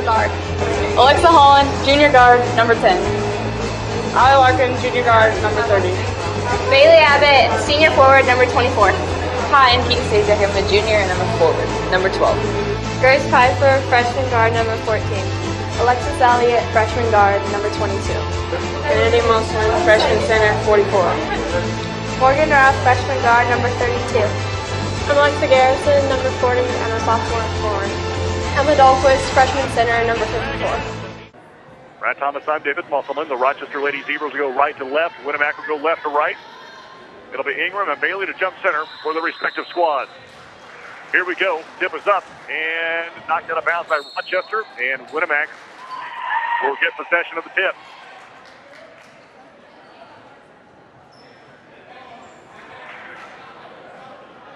a guard. Alexa Holland, junior guard, number 10. Ali Larkin, junior guard, number 30. Bailey Abbott, senior forward, number 24. Hi, I'm Keaton Stasiak. I'm a junior and I'm a forward, number 12. Grace Pfeiffer, freshman guard, number 14. Alexis Elliott, freshman guard, number 22. Kennedy Moslin, freshman center, 44. Morgan Ruff, freshman guard, number 32. Alexa Garrison, number 40. I'm a sophomore forward. Emma Dahlquist, freshman center, number 54. Brad Thomas, I'm David Musselman. The Rochester Lady Zebras go right to left. Winamac will go left to right. It'll be Ingram and Bailey to jump center for the respective squads. Here we go. Tip is up and knocked out of bounds by Rochester, and Winamac will get possession of the tip.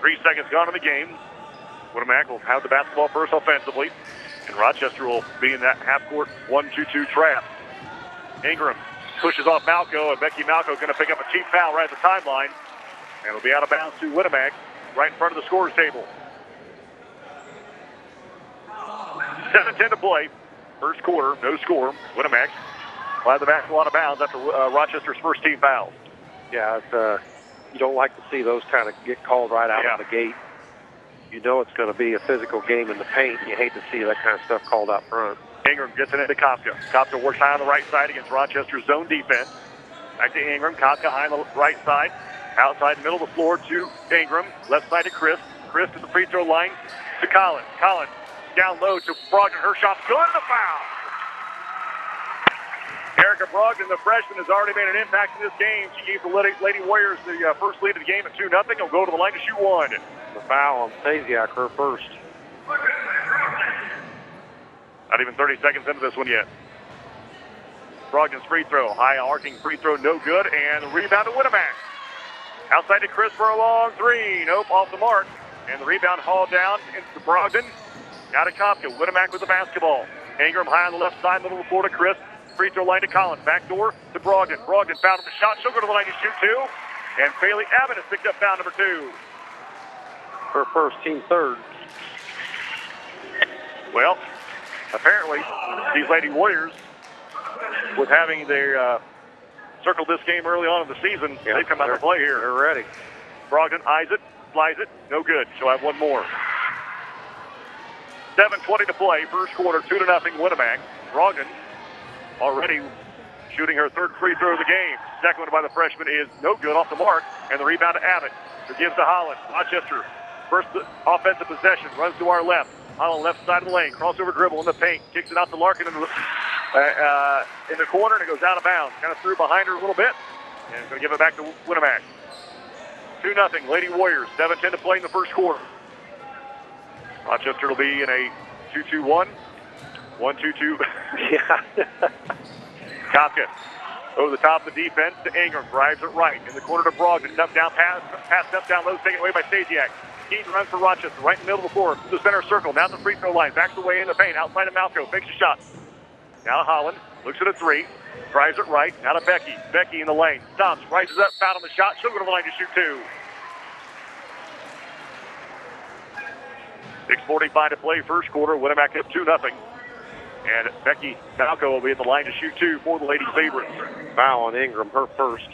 Three seconds gone in the game. Winamac will have the basketball first offensively, and Rochester will be in that half-court 1-2-2 trap. Ingram pushes off Malco, and Becky Malco is going to pick up a cheap foul right at the timeline, and it'll be out of bounds to Winamac right in front of the scorer's table. 7-10 to play. First quarter, no score. Winamac will have the basketball out of bounds after uh, Rochester's first team foul. Yeah, it's, uh, you don't like to see those kind of get called right out Yeah. of the gate. You know it's going to be a physical game in the paint. You hate to see that kind of stuff called out front. Ingram gets it into Kopka. Kopka works high on the right side against Rochester's zone defense. Back to Ingram. Kopka high on the right side. Outside, middle of the floor to Ingram. Left side to Chris. Chris to the free throw line to Collins. Collins down low to Brogdon. Her shot's good. The foul. Erica Brogdon, the freshman, has already made an impact in this game. She gave the Lady, Warriors the uh, first lead of the game at 2 0. Will go to the line to shoot one. The foul on Stasiak, her first. Not even 30 seconds into this one yet. Brogdon's free throw, high arcing free throw, no good, and rebound to Winamac. Outside to Chris for a long three. Nope, off the mark. And the rebound hauled down into Brogdon. Now to Kopka. Winamac with the basketball. Ingram high on the left side, middle of the floor to Chris. Free throw line to Collins. Back door to Brogdon. Brogdon fouled on the shot. She'll go to the line to shoot two. And Bailey Abbott has picked up foul number two. Her first team third. Well, apparently, these Lady Warriors, with having their uh, circled this game early on in the season, Yeah, they come out to play here. They're ready. Brogdon eyes it, flies it, no good. She'll have one more. 7.20 to play, first quarter, 2 to nothing, Winamac. Brogdon already shooting her third free throw of the game. Second one by the freshman is no good off the mark, and the rebound to Abbott, who gives to Holland. Rochester, first offensive possession, runs to our left. on the left side of the lane, crossover dribble in the paint, kicks it out to Larkin in the, uh, uh, in the corner, and it goes out of bounds. Kind of threw behind her a little bit, and going to give it back to Winamac. 2 nothing. Lady Warriors, 7 10 to play in the first quarter. Rochester will be in a 2 2 1. 1 2 2. Yeah. Kopka over the top of the defense to Ingram. Drives it right in the corner to Brogdon. Step down pass. Pass step down low. Taken away by Stasiak. Keaton runs for Rochester. Right in the middle of the floor. The center circle. Now the free throw line. Backs away in the paint. Outside of Malco. Makes a shot. Now Holland. Looks at a three. Drives it right. Now to Becky. Becky in the lane. Stops. Rises up. Foul on the shot. She'll go to the line to shoot two. 6.45 to play first quarter. Winamac up 2 nothing. And Becky Malco will be at the line to shoot two for the Lady Favorites. Foul on Ingram, her first.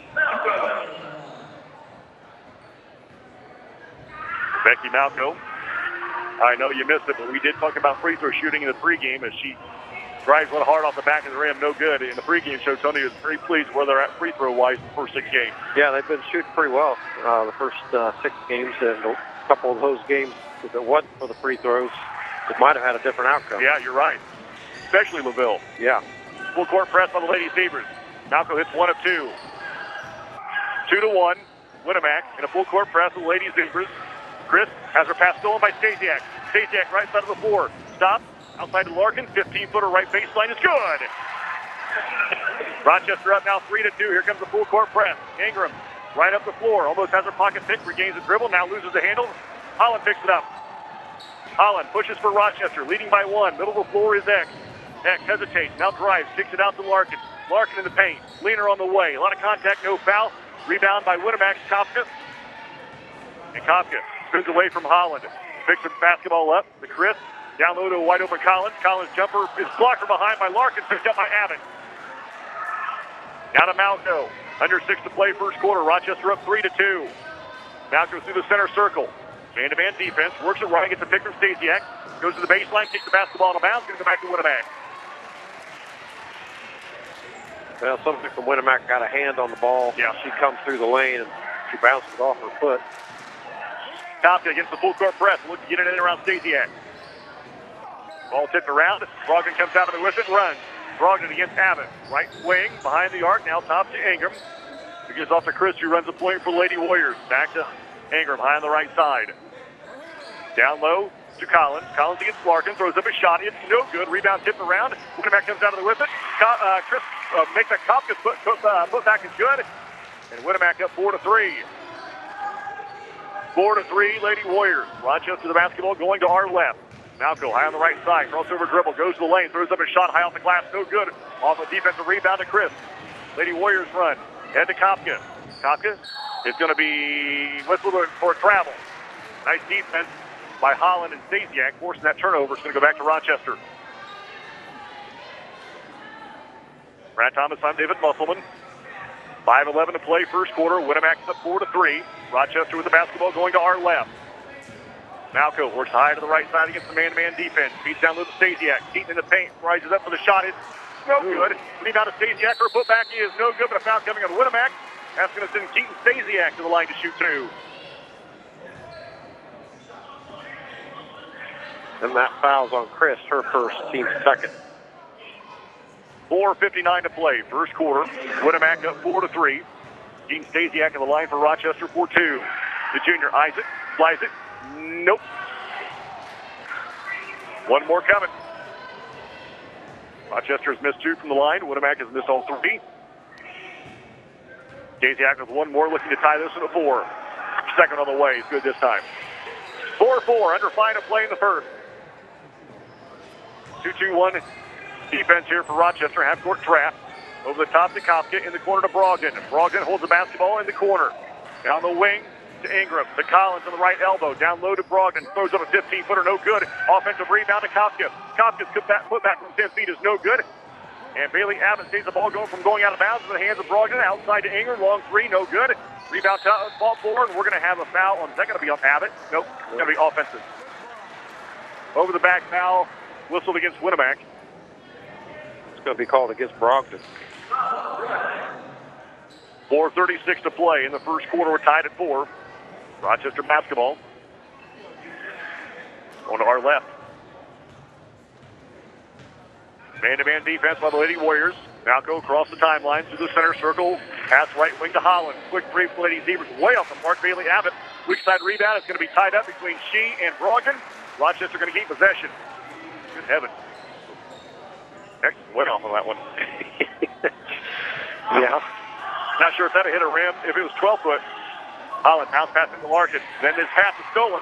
Becky Malco. I know you missed it, but we did talk about free throw shooting in the pregame as she drives one hard off the back of the rim, no good. In the pregame show, Tony was very pleased where they're at free throw wise in the first six games. Yeah, they've been shooting pretty well uh, the first uh, six games, and a couple of those games, if it wasn't for the free throws, it might have had a different outcome. Yeah, you're right. Especially Laville. Yeah. Full court press on the Lady Zebras. Malco hits one of two. Two to one. Winamac in a full court press with the Lady Zebras. Chris has her pass stolen by Stasiak. Stasiak right side of the floor. Stop. Outside to Larkin. 15 footer right baseline is good. Rochester up now three to two. Here comes the full court press. Ingram right up the floor. Almost has her pocket pick. Regains the dribble. Now loses the handle. Holland picks it up. Holland pushes for Rochester, leading by one. Middle of the floor is X. X hesitates, now drives, kicks it out to Larkin. Larkin in the paint. Leaner on the way. A lot of contact, no foul. Rebound by Winamac's, Kopka. And Kopka spins away from Holland. Picks the basketball up The Chris. Down low to a wide open Collins. Collins jumper is blocked from behind by Larkin, picked up by Abbott. Now to Malco. Under six to play first quarter. Rochester up three to two. Malco through the center circle. Man-to-man defense. Works it right. Gets a pick from Stasiak. Goes to the baseline. Kicks the basketball out of bounds. Going to go back to Winamac. Well, somebody from Winamac got a hand on the ball. Yeah. She comes through the lane and she bounces off her foot. Kopka against the full court press. Looking to get it in around Stasiak. Ball tipped around. Brogdon comes out of it with it and runs. Brogdon against Abbott. Right wing behind the arc. Now top to Ingram. It gets off to Chris who runs a point for Lady Warriors. Back to Ingram high on the right side. Down low to Collins. Collins against Larkin. Throws up a shot. It's no good. Rebound tipped around. Winamac comes out of the with it. Co- uh, Chris uh, makes that Kopka put, put, uh, put back is good. And Winamac up four to three. Four to three, Lady Warriors. Rochester the basketball going to our left. Malco high on the right side. Crossover dribble. Goes to the lane. Throws up a shot high off the glass. No good. Off a defensive rebound to Chris. Lady Warriors run. Head to Kopka. Kopka is going to be whistled for travel. Nice defense by Holland and Stasiak, forcing that turnover. It's going to go back to Rochester. Brad Thomas, I'm David Musselman. 5-11 to play first quarter. Winamac's up 4 to 3. Rochester with the basketball going to our left. Malco works high to the right side against the man-to-man defense. Beats down to Stasiak. Keaton in the paint. Rises up for the shot. It's no good. Rebound to Stasiak. Her putback is no good, but a foul coming on Winamac. That's going to send Keaton Stasiak to the line to shoot two. And that foul's on Chris, her first, team second. 4.59 to play. First quarter. Winamac up 4 to 3. Keaton Stasiak on the line for Rochester for two. The junior Isaac flies it. Nope. One more coming. Rochester has missed two from the line. Winamac has missed all three. Stasiak with one more looking to tie this one at four. Second on the way. It's good this time. 4-4. Under five to play in the first. 2-2-1 defense here for Rochester. Half court trap. Over the top to Kopka in the corner to Brogdon. Brogdon holds the basketball in the corner. Down the wing to Ingram. To Collins on the right elbow. Down low to Brogdon. Throws up a 15 footer. No good. Offensive rebound to Kopka. Kopka's put back, put back from 10 feet is no good. And Bailey Abbott sees the ball going from going out of bounds in the hands of Brogdon. Outside to Ingram. Long three. No good. Rebound to uh, ball forward. We're going to have a foul. On, is that going to be on Abbott? Nope. It's going to be offensive. Over the back foul. Whistled against Winamac. It's going to be called against Brogdon. 4.36 to play in the first quarter. We're tied at four. Rochester basketball. On to our left. Man-to-man defense by the Lady Warriors. Malco across the timeline through the center circle. Pass right wing to Holland. Quick brief Lady Zebras way off the mark. Bailey Abbott. Weak side rebound. It's going to be tied up between she and Brogdon. Rochester going to keep possession. Good heavens. Next went off on that one. Yeah. Not sure if that hit a rim. If it was 12 foot, Holland bounce pass into Larkin. Then this pass is stolen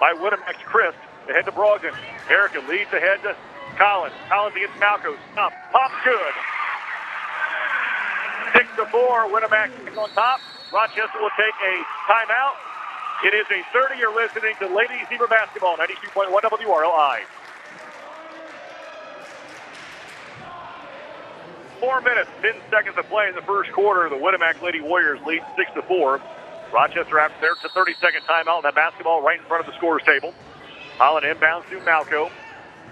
by Winamac's Chris. Ahead to Brogdon. Erica leads ahead to Collins. Collins against Malco. Stop. Pop good. Six to four. Winamac's is on top. Rochester will take a timeout. It is a 30. You're listening to Lady Zebra Basketball, 92.1 WROI. Four minutes, 10 seconds to play in the first quarter. The Winamac Lady Warriors lead 6 to 4. Rochester after there, it's a 30 second timeout. That basketball right in front of the scorer's table. Holland inbounds to Malco.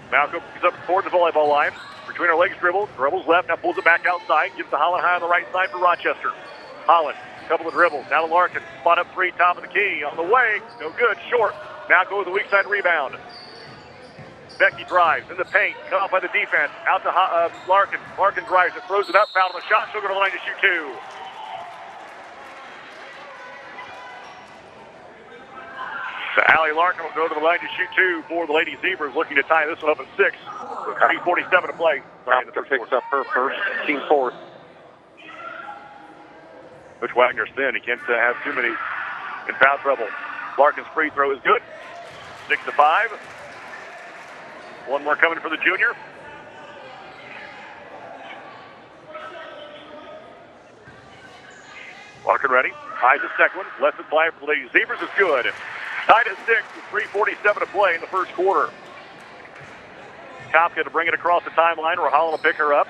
Malco picks up toward the volleyball line. Between her legs dribbles. Dribbles left, now pulls it back outside. Gives to Holland high on the right side for Rochester. Holland, couple of dribbles. Now to Larkin. Spot up three, top of the key. On the way. No good. Short. Malco with a weak side rebound. Becky drives in the paint, cut off by the defense. Out to uh, Larkin. Larkin drives it, throws it up, foul on the shot. She'll go to the line to shoot two. So Allie Larkin will go to the line to shoot two for the Lady Zebras, looking to tie this one up at six. 3.47 to play. Right in the Proctor first picks up her first, team fourth. Coach Wagner's thin. He can't uh, have too many in foul trouble. Larkin's free throw is good. Six to five. One more coming for the junior. Larkin ready. Highs the second one. Than five for the Lady Zebras is good. Tied at six with 3.47 to play in the first quarter. Kopka to bring it across the timeline Holland will pick her up.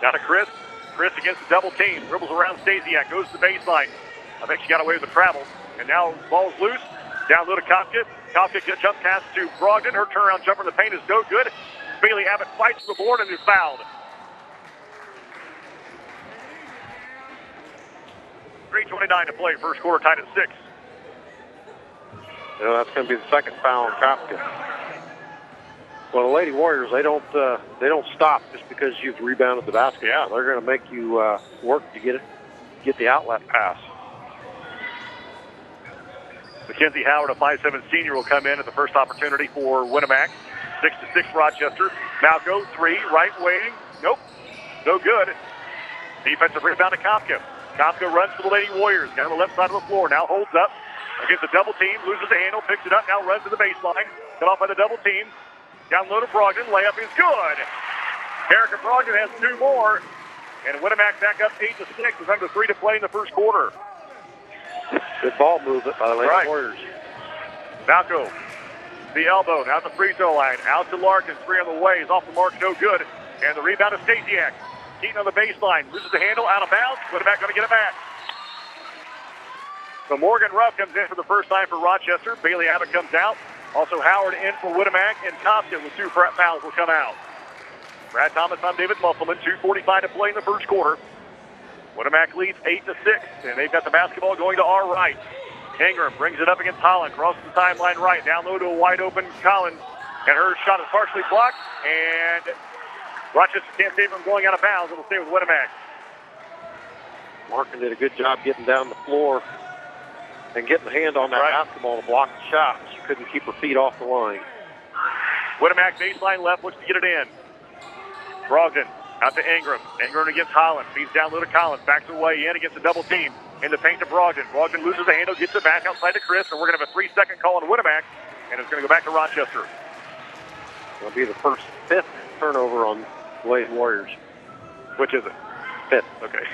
Down to Chris. Chris against the double team. Dribbles around Stasiak. Goes to the baseline. I think she got away with the travel. And now ball's loose. Down low to Kopka. Kopka jump pass to Brogdon. Her turnaround jumper in the paint is no good. Bailey Abbott fights the board and is fouled. 3.29 to play. First quarter tied at six. You know, that's going to be the second foul on Kopka. Well, the Lady Warriors, they don't uh, they don't stop just because you've rebounded the basket. Yeah. They're going to make you uh, work to get it, get the outlet pass. Mackenzie Howard, a 5'7 senior, will come in at the first opportunity for Winamac. 6 to 6 Rochester. Malco, three, right wing. Nope. No good. Defensive rebound to Kopka. Kopka runs for the Lady Warriors down the left side of the floor. Now holds up against the double team. Loses the handle, picks it up, now runs to the baseline. Cut off by the double team. Down low to Brogdon. Layup is good. Erica Brogdon has two more. And Winamac back up 8 to 6 with under three to play in the first quarter. Good ball movement by the Lady Right. Warriors. Malco, the elbow, now the free throw line. Out to Larkin, three on the way. Is off the mark, no good. And the rebound is Stasiak. Keaton on the baseline, loses the handle, out of bounds. Winamac going to get it back. So Morgan Ruff comes in for the first time for Rochester. Bailey Abbott comes out. Also Howard in for Winamac, and Thompson with two front fouls will come out. Brad Thomas, I'm David Musselman. 2.45 to play in the first quarter. Winamac leads 8 to 6, and they've got the basketball going to our right. Ingram brings it up against Holland, crosses the timeline right, down low to a wide open Collins, and her shot is partially blocked, and Rochester can't save from going out of bounds. It'll stay with Winamac. Larkin did a good job getting down the floor and getting the hand on that Right. basketball to block the shot. She couldn't keep her feet off the line. Winamac baseline left, looks to get it in. Brogdon out to Ingram. Ingram against Holland. Feeds down low to Collins. Backs away in against the double team. In the paint to Brogdon. Brogdon loses the handle, gets it back outside to Chris, and we're going to have a three second call on Winamac, and it's going to go back to Rochester. It'll be the first fifth turnover on the Lady Warriors. Which is it? Fifth. Okay.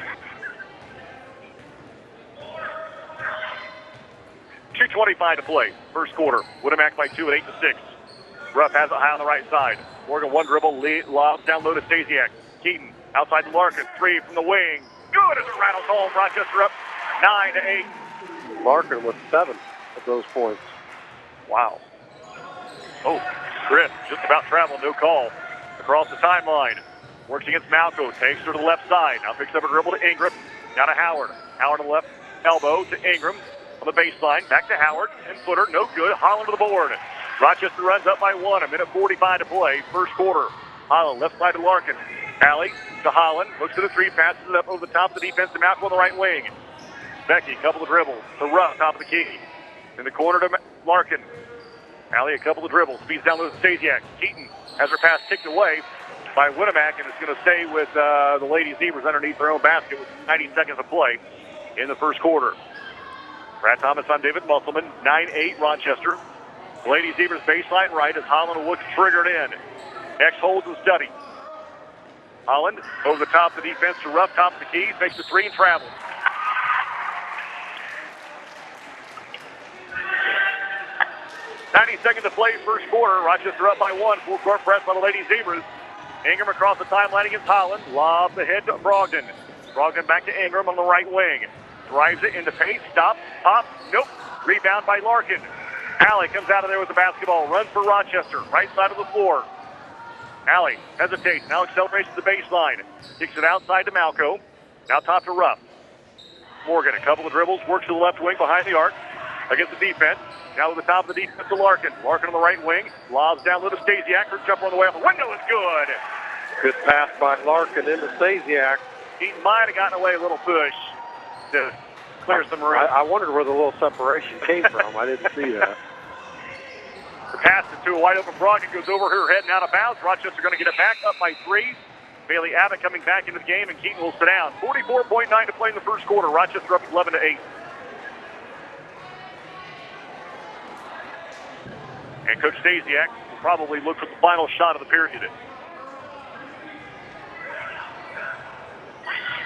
2.25 to play. First quarter. Winamac by two at 8 to 6. Ruff has it high on the right side. Morgan one dribble, lead, lobs down low to Stasiak. Keaton outside to Larkin. Three from the wing. Good as it rattles home. Rochester up 9 to 8. Larkin with seven of those points. Wow. Oh, Chris just about traveled, no call. Across the timeline. Works against Malco, takes her to the left side. Now picks up a dribble to Ingram. Down to Howard. Howard to the left elbow to Ingram. On the baseline. Back to Howard. And footer, no good. Holland to the board. Rochester runs up by one. A minute 45 to play. First quarter. Holland left side to Larkin. Allie to Holland. Looks to the three, passes it up over the top of the defense to Malco on the right wing. Becky, couple of dribbles. To Ruff, top of the key. In the corner to Larkin. Allie, a couple of dribbles. Speeds down to Stasiak. Keaton has her pass kicked away by Winamac, and it's going to stay with uh, the Lady Zebras underneath their own basket with 90 seconds of play in the first quarter. Brad Thomas, I'm David Musselman. 9-8 Rochester. Lady Zebras baseline right as Holland will look to trigger it in. X holds and study. Holland over the top of the defense to Ruff, top of the key, makes the three and travels. Ninety seconds to play, first quarter. Rochester up by one. Full court press by the Lady Zebras. Ingram across the timeline against Holland. Lob ahead to Brogdon. Brogdon back to Ingram on the right wing. Drives it into paint. Stop. Pop. Nope. Rebound by Larkin. Allie comes out of there with the basketball. Runs for Rochester. Right side of the floor. Allie hesitates. Now accelerates to the baseline. Kicks it outside to Malco. Now top to Ruff. Morgan, a couple of dribbles. Works to the left wing behind the arc. Against the defense. Now to the top of the defense to Larkin. Larkin on the right wing. Lobs down low to Stasiak. Her jumper on the way off the window is good. Good pass by Larkin into Stasiak. He might have gotten away a little push to clear some room. I, I wondered where the little separation came from. I didn't see that. Pass to a wide open Brogdon goes over her head and out of bounds. Rochester going to get it back up by three. Bailey Abbott coming back into the game, and Keaton will sit down. 44.9 to play in the first quarter. Rochester up 11 to 8. And Coach Stasiak will probably look for the final shot of the period.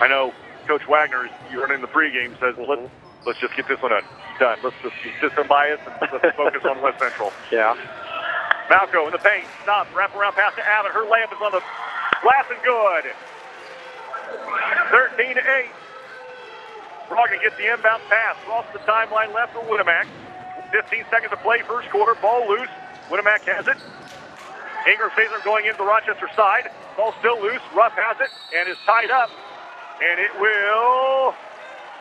I know Coach Wagner, you heard in the pregame, says, well, let's, let's just get this one done. done. Let's just keep system bias and let's focus on West Central. Yeah. Malco in the paint. Stops. Wrap around pass to Abbott. Her layup is on the glass and good. 13 to 8. Braga gets the inbound pass. Cross the timeline left for Winamac. 15 seconds to play, first quarter. Ball loose. Winamac has it. Ingram saves going into the Rochester side. Ball still loose. Ruff has it and is tied up. And it will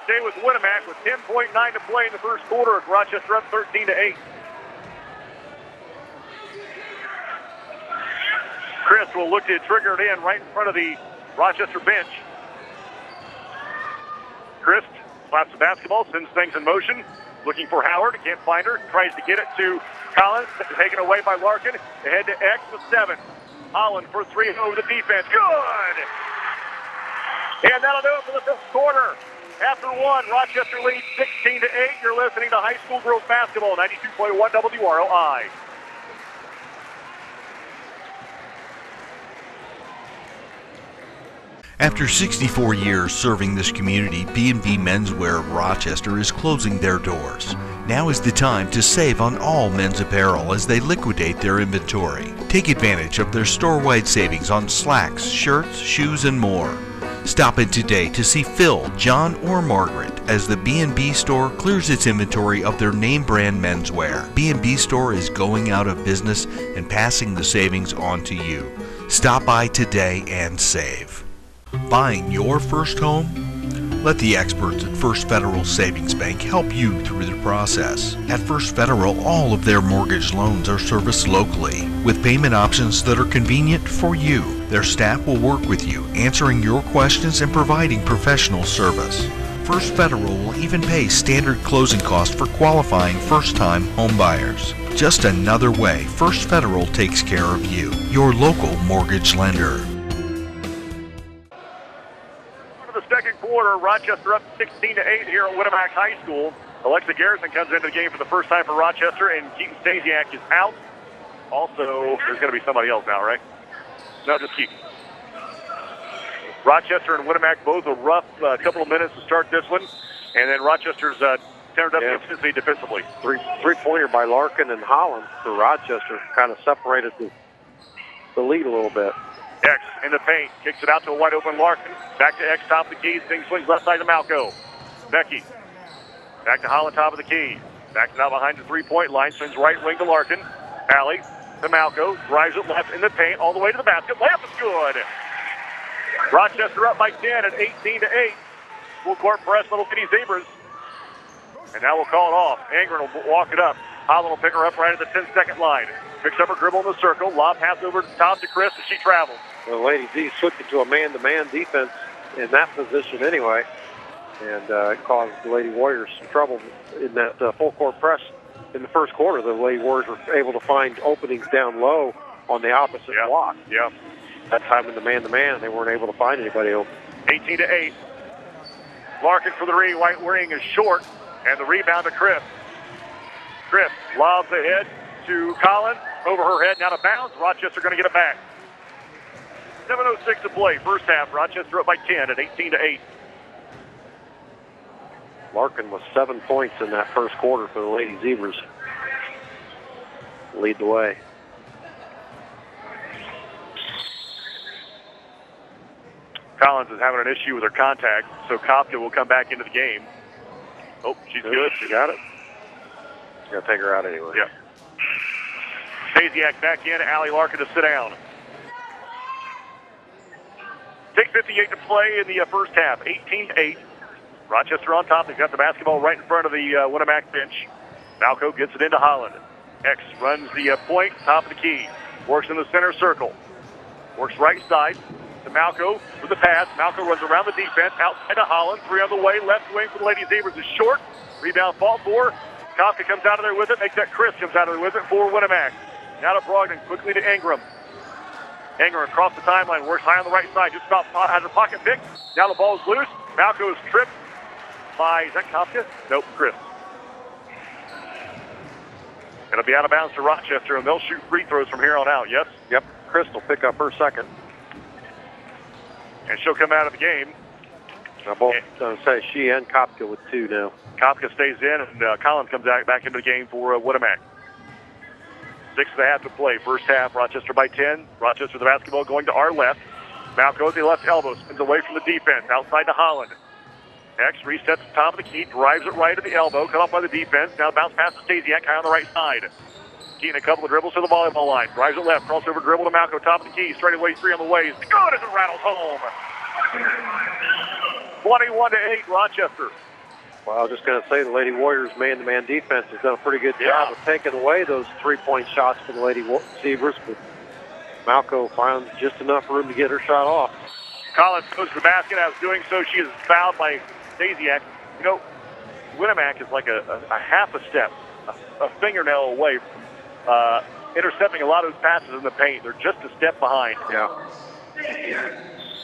stay with Winamac with 10.9 to play in the first quarter. Rochester up 13 to 8. Chris will look to trigger it in right in front of the Rochester bench. Chris slaps the basketball, sends things in motion, looking for Howard. Can't find her. Tries to get it to Collins. Taken away by Larkin. Ahead to X with seven. Holland for three over the defense. Good. And that'll do it for the fifth quarter. After one, Rochester leads 16 to 8. You're listening to high school girls basketball, 92.1 WROI. After 64 years serving this community, B&B Menswear of Rochester is closing their doors. Now is the time to save on all men's apparel as they liquidate their inventory. Take advantage of their store-wide savings on slacks, shirts, shoes, and more. Stop in today to see Phil, John, or Margaret as the B&B store clears its inventory of their name brand menswear. B&B store is going out of business and passing the savings on to you. Stop by today and save. Buying your first home? Let the experts at First Federal Savings Bank help you through the process. At First Federal, all of their mortgage loans are serviced locally with payment options that are convenient for you. Their staff will work with you, answering your questions and providing professional service. First Federal will even pay standard closing costs for qualifying first-time homebuyers. Just another way First Federal takes care of you, your local mortgage lender. Quarter, Rochester up 16 to 8 here at Winamac High School. Alexa Garrison comes into the game for the first time for Rochester, and Keaton Stasiak is out. Also, there's going to be somebody else now, right? No, just Keaton. Rochester and Winamac both a rough uh, couple of minutes to start this one, and then Rochester's uh, turned up Yeah. consistency defensively. Three three pointer by Larkin and Holland for Rochester kind of separated the the lead a little bit. X in the paint, kicks it out to a wide open Larkin. Back to X, top of the key. Thing swings left side to Malco. Becky. Back to Holland, top of the key. Back now behind the three point line. Swings right wing to Larkin. Allie to Malco. Drives it left in the paint, all the way to the basket. Layup is good. Rochester up by 10 at 18 to 8. Full court press, Little Kitty Zebras. And now we'll call it off. Ingram will walk it up. Holland will pick her up right at the 10 second line. Picks up her dribble in the circle. Lob pass over the top to Chris as she travels. The Lady Z switched to a man-to-man defense in that position anyway, and uh, it caused the Lady Warriors some trouble in that uh, full court press in the first quarter. The Lady Warriors were able to find openings down low on the opposite Yeah. block. Yeah. That time in the man-to-man, they weren't able to find anybody open. 18 to 8. Larkin for the re White ring is short, and the rebound to Chris. Chris lobs ahead to Collins, over her head, now to bounds. Rochester going to get it back. 7.06 to play, first half. Rochester up by 10 at 18 to 8. Larkin with seven points in that first quarter for the Lady Zebras. Lead the way. Collins is having an issue with her contact, so Kopka will come back into the game. Oh, she's good. She got it. Got to take her out anyway. Yep. Stasiak back in. Allie Larkin to sit down. 6.58 to play in the uh, first half. 18 to 8. Rochester on top. They've got the basketball right in front of the uh, Winamac bench. Malco gets it into Holland. X runs the uh, point, top of the key. Works in the center circle. Works right side to Malco with the pass. Malco runs around the defense. Outside to Holland. Three on the way. Left wing for the Lady Zebras is short. Rebound fall for. Kopka comes out of there with it. Makes that Chris comes out of there with it for Winamac. Now to Brogdon. Quickly to Ingram. Ingram across the timeline. Works high on the right side. Just about has a pocket pick. Now the ball's loose. Malco is tripped by, is that Kopka? Nope, Chris. It'll be out of bounds to Rochester, and they'll shoot free throws from here on out, yes? Yep. Chris will pick up her second. And she'll come out of the game. I both uh, say she and Kopka with two now. Kopka stays in, and uh, Collins comes out back into the game for uh, Winamac. Six and a half to play. First half, Rochester by 10. Rochester the basketball going to our left. Malco with the left elbow, spins away from the defense, outside to Holland. X resets the top of the key, drives it right at the elbow, cut off by the defense. Now bounce pass to Stasiak, high on the right side. Key a couple of dribbles to the volleyball line. Drives it left, crossover dribble to Malco, top of the key, straight away three on the way. Good as it rattles home. 21 to 8, Rochester. Well, I was just going to say the Lady Warriors man-to-man defense has done a pretty good Yeah. job of taking away those three-point shots for the Lady Zebras, but Malco found just enough room to get her shot off. Collins goes to the basket. As doing so, she is fouled by Stasiak. You know, Winamac is like a, a, a half a step, a, a fingernail away from uh, intercepting a lot of those passes in the paint. They're just a step behind. Yeah.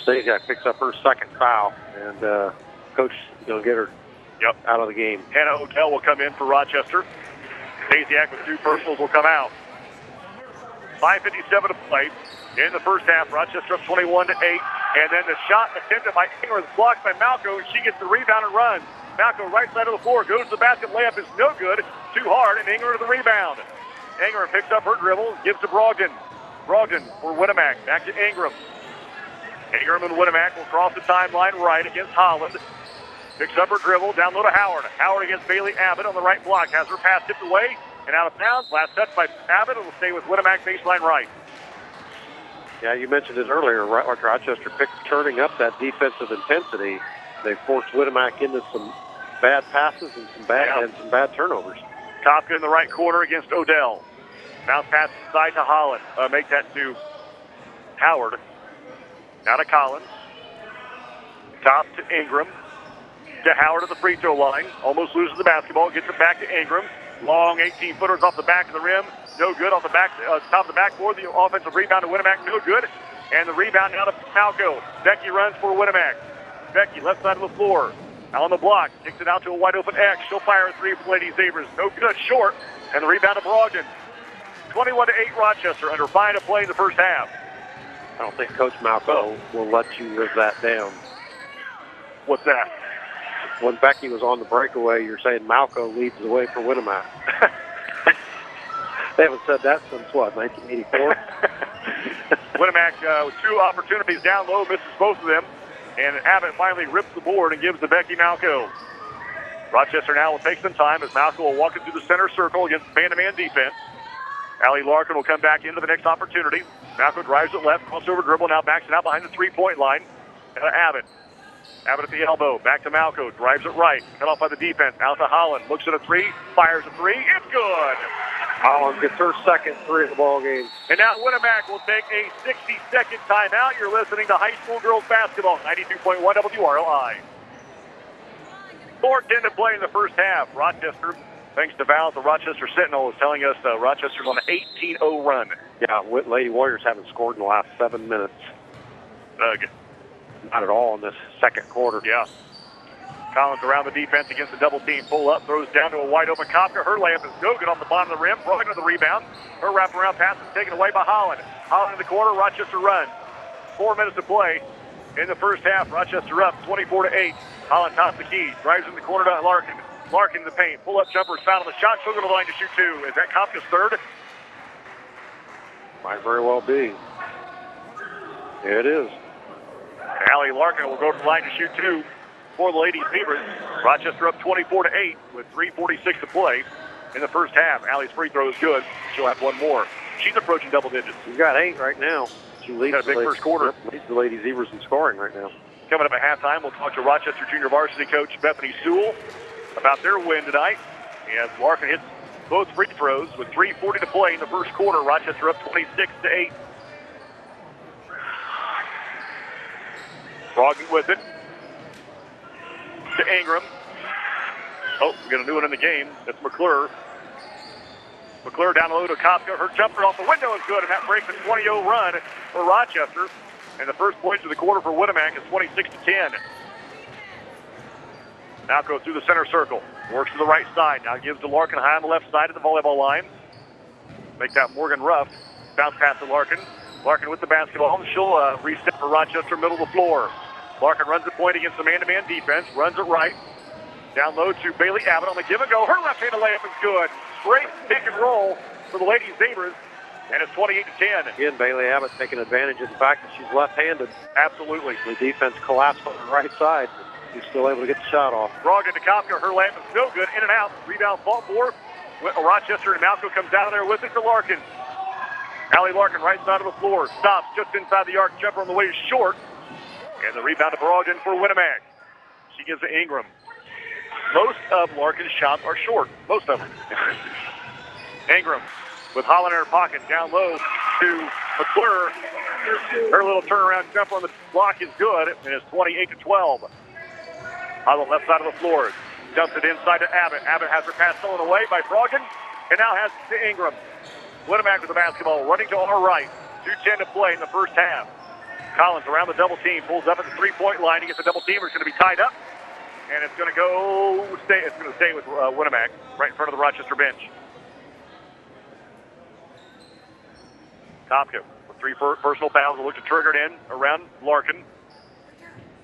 Stasiak picks up her second foul, and uh, coach going to get her Yep. out of the game. Hannah Odell will come in for Rochester. Stasiak with two personals will come out. 5.57 to play. In the first half, Rochester up 21 to 8. And then the shot attempted by Ingram is blocked by Malco, and she gets the rebound and runs. Malco, right side of the floor, goes to the basket. Layup is no good. Too hard, and Ingram to the rebound. Ingram picks up her dribble, gives to Brogdon. Brogdon for Winamac. Back to Ingram. Ingram and Winamac will cross the timeline right against Holland. Picks up her dribble, down low to Howard. Howard against Bailey Abbott on the right block. Has her pass tipped away and out of bounds. Last touch by Abbott. It'll stay with Winamac baseline right. Yeah, you mentioned it earlier. Ro- Rochester picked turning up that defensive intensity. They forced Winamac into some bad passes and some bad Yeah. and some bad turnovers. Kopka in the right corner against Odell. Bounce pass side to Holland. Uh, make that to Howard. Now to Collins. Top to Ingram. To Howard at the free throw line. Almost loses the basketball. Gets it back to Ingram. Long 18 footers off the back of the rim. No good off the back, uh, top of the backboard. The offensive rebound to Winamac. No good. And the rebound now to Malco. Becky runs for Winamac. Becky, left side of the floor. On the block. Kicks it out to a wide open X. She'll fire a three for Lady Zebras. No good. Short. And the rebound to Brogdon. 21 to 8 Rochester under five to play in the first half. I don't think Coach Malco will let you live that down. What's that? When Becky was on the breakaway, you're saying Malco leads the way for Winamac. they haven't said that since what, 1984? Winamac uh, with two opportunities down low, misses both of them. And Abbott finally rips the board and gives to Becky Malco. Rochester now will take some time as Malco will walk through the center circle against man-to-man defense. Allie Larkin will come back into the next opportunity. Malco drives it left, crossover dribble, now backs it out behind the three-point line. Now Abbott. Abbott at the elbow, back to Malco, drives it right, cut off by the defense. Out to Holland, looks at a three, fires a three, it's good. Holland gets her second three of the ball game. And now Winamac will take a 60-second timeout. You're listening to high school girls basketball, 92.1 WROI. 4-10 to play in the first half. Rochester, thanks to Val, the Rochester Sentinel is telling us uh, Rochester's on an 18-0 run. Yeah, Lady Warriors haven't scored in the last seven minutes. Doug, Not at all in this second quarter. yeah. Collins around the defense against the double team. Pull up, throws down to a wide open Kopka. Her layup is no good on the bottom of the rim. Brogdon to the rebound. Her wraparound pass is taken away by Holland. Holland in the corner. Rochester runs. Four minutes to play in the first half. Rochester up 24 to 8. Holland tops the key. Drives in the corner to Larkin. Larkin in the paint. Pull up jumper. Foul on the shot. She'll go to the line to shoot two. Is that Kopka's third? Might very well be. It is. Allie Larkin will go to the line to shoot two for the Lady Zebras. Rochester up 24 to 8 with 3:46 to play in the first half. Allie's free throw is good. She'll have one more. She's approaching double digits. She's got eight right now. She leads Got a big the first quarter. Leads the Lady Zebras in scoring right now. Coming up at halftime, we'll talk to Rochester junior varsity coach Bethany Sewell about their win tonight. As Larkin hits both free throws with 3:40 to play in the first quarter. Rochester up 26 to 8. Brogdon with it to Ingram. Oh, we got a new one in the game. That's McClure. McClure down low to Kopka. Her jumper off the window is good, and that breaks a 20-0 run for Rochester. And the first points of the quarter for Winamac is 26 to 10. Now go through the center circle. Works to the right side. Now gives to Larkin high on the left side of the volleyball line. Make that Morgan Ruff. Bounce pass to Larkin. Larkin with the basketball. She'll uh, reset for Rochester, middle of the floor. Larkin runs the point against the man-to-man defense. Runs it right. Down low to Bailey Abbott on the give and go. Her left-handed layup is good. Great pick and roll for the Lady Zebras. and it's 28 to 10. Again, Bailey Abbott taking advantage of the fact that she's left-handed. Absolutely. The defense collapsed on the right side. She's still able to get the shot off. Brogdon to Kopka. Her layup is no good. In and out. Rebound fought for. Rochester and Malco comes down there with it to Larkin. Allie Larkin, right side of the floor. Stops just inside the arc. Jumper on the way is short. And the rebound to Brogdon for Winamac. She gives to Ingram. Most of Larkin's shots are short. Most of them. Ingram with Holland in her pocket. Down low to McClure. Her little turnaround jumper on the block is good, and it's 28 to 12. On the left side of the floor. Dumps it inside to Abbott. Abbott has her pass stolen away by Brogdon, and now has it to Ingram. Winamac with the basketball, running to our right. 2.10 to play in the first half. Collins around the double team, pulls up at the three-point line. He gets a double teamer. It's going to be tied up, and it's going to go stay. It's going to stay with uh, Winamac right in front of the Rochester bench. Kopka with three personal fouls. Look to trigger it in around Larkin.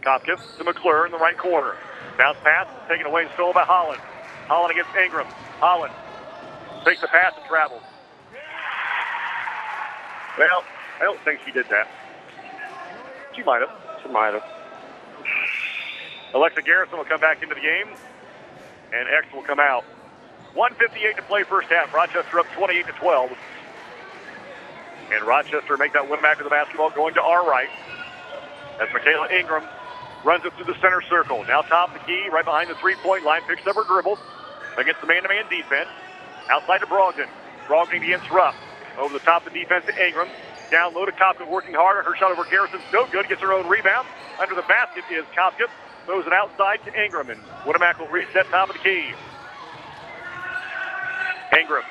Kopka to McClure in the right corner. Bounce pass, taken away and stolen by Holland. Holland against Ingram. Holland takes the pass and travels. Well, I don't think she did that. She might have. She might have. Alexa Garrison will come back into the game, and X will come out. 158 to play first half. Rochester up 28 to 12. And Rochester make that win back with the basketball going to our right. As Michaela Ingram runs it through the center circle. Now top the key, right behind the three-point line, picks up her dribble against the man-to-man defense. Outside to Brogdon. Brogdon against Ruff. Over the top of the defense to Ingram. Down low to Kopka, working harder. Her shot over Garrison's no good. Gets her own rebound. Under the basket is Kopka. Throws it outside to Ingram, and Winamac will reset top of the key. Ingram.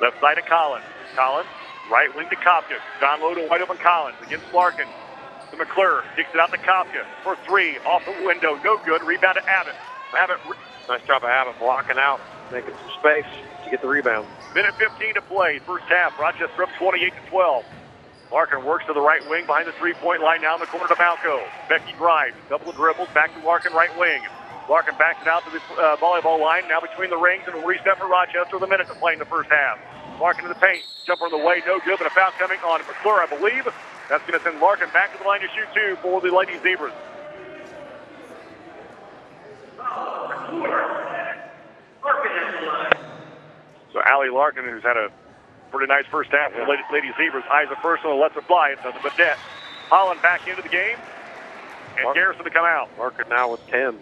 Left side to Collins. Collins. Right wing to Kopka. Down low to White open Collins against Larkin. To McClure. Kicks it out to Kopka for three. Off the window. No good. Rebound to Abbott. Abbott. Nice job of Abbott blocking out, making some space to get the rebound. Minute 15 to play. First half. Rochester up 28 to 12. Larkin works to the right wing behind the three-point line now in the corner to Malco. Becky drives, double the dribbles, back to Larkin right wing. Larkin backs it out to the uh, volleyball line, now between the rings, and will reset for Rochester with a minute to play in the first half. Larkin to the paint, jumper on the way, no good, but a foul coming on McClure, I believe. That's going to send Larkin back to the line to shoot two for the Lady Zebras. So Allie Larkin, who's had a pretty nice first half for Lady, Lady Zebras, eyes the first one, lets it fly. It doesn't but net. Holland back into the game, and Larkin. Garrison to come out. Larkin now with 10.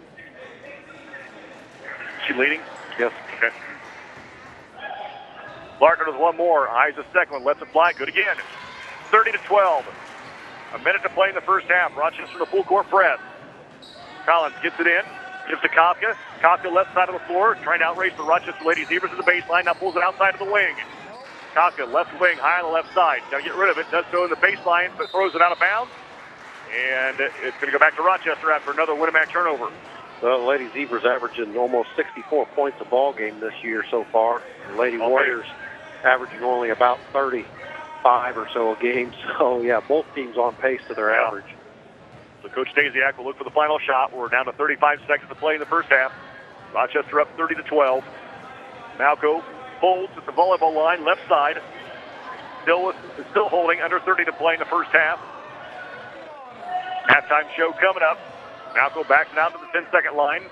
She leading? Yes. Okay. Larkin with one more. Eyes the second one. Lets it fly. Good again. 30 to 12. A minute to play in the first half. Rochester the full court press. Collins gets it in. Gives to Kopka. Kopka left side of the floor. Trying to outrace the Rochester Lady Zebras to the baseline. Now pulls it outside of the wing. Kopka left wing high on the left side. Now get rid of it. Does so in the baseline, but throws it out of bounds. And it's going to go back to Rochester after another Winamac turnover. Well, the Lady Zebras averaging almost 64 points a ball game this year so far. The Lady Okay. Warriors averaging only about 35 or so a game. So, yeah, both teams on pace to their Yeah. average. So Coach Stasiak will look for the final shot. We're down to 35 seconds to play in the first half. Rochester up 30 to 12. Malco holds at the volleyball line, left side. Still, still holding under 30 to play in the first half. Halftime show coming up. Now go back out to the 10 second line.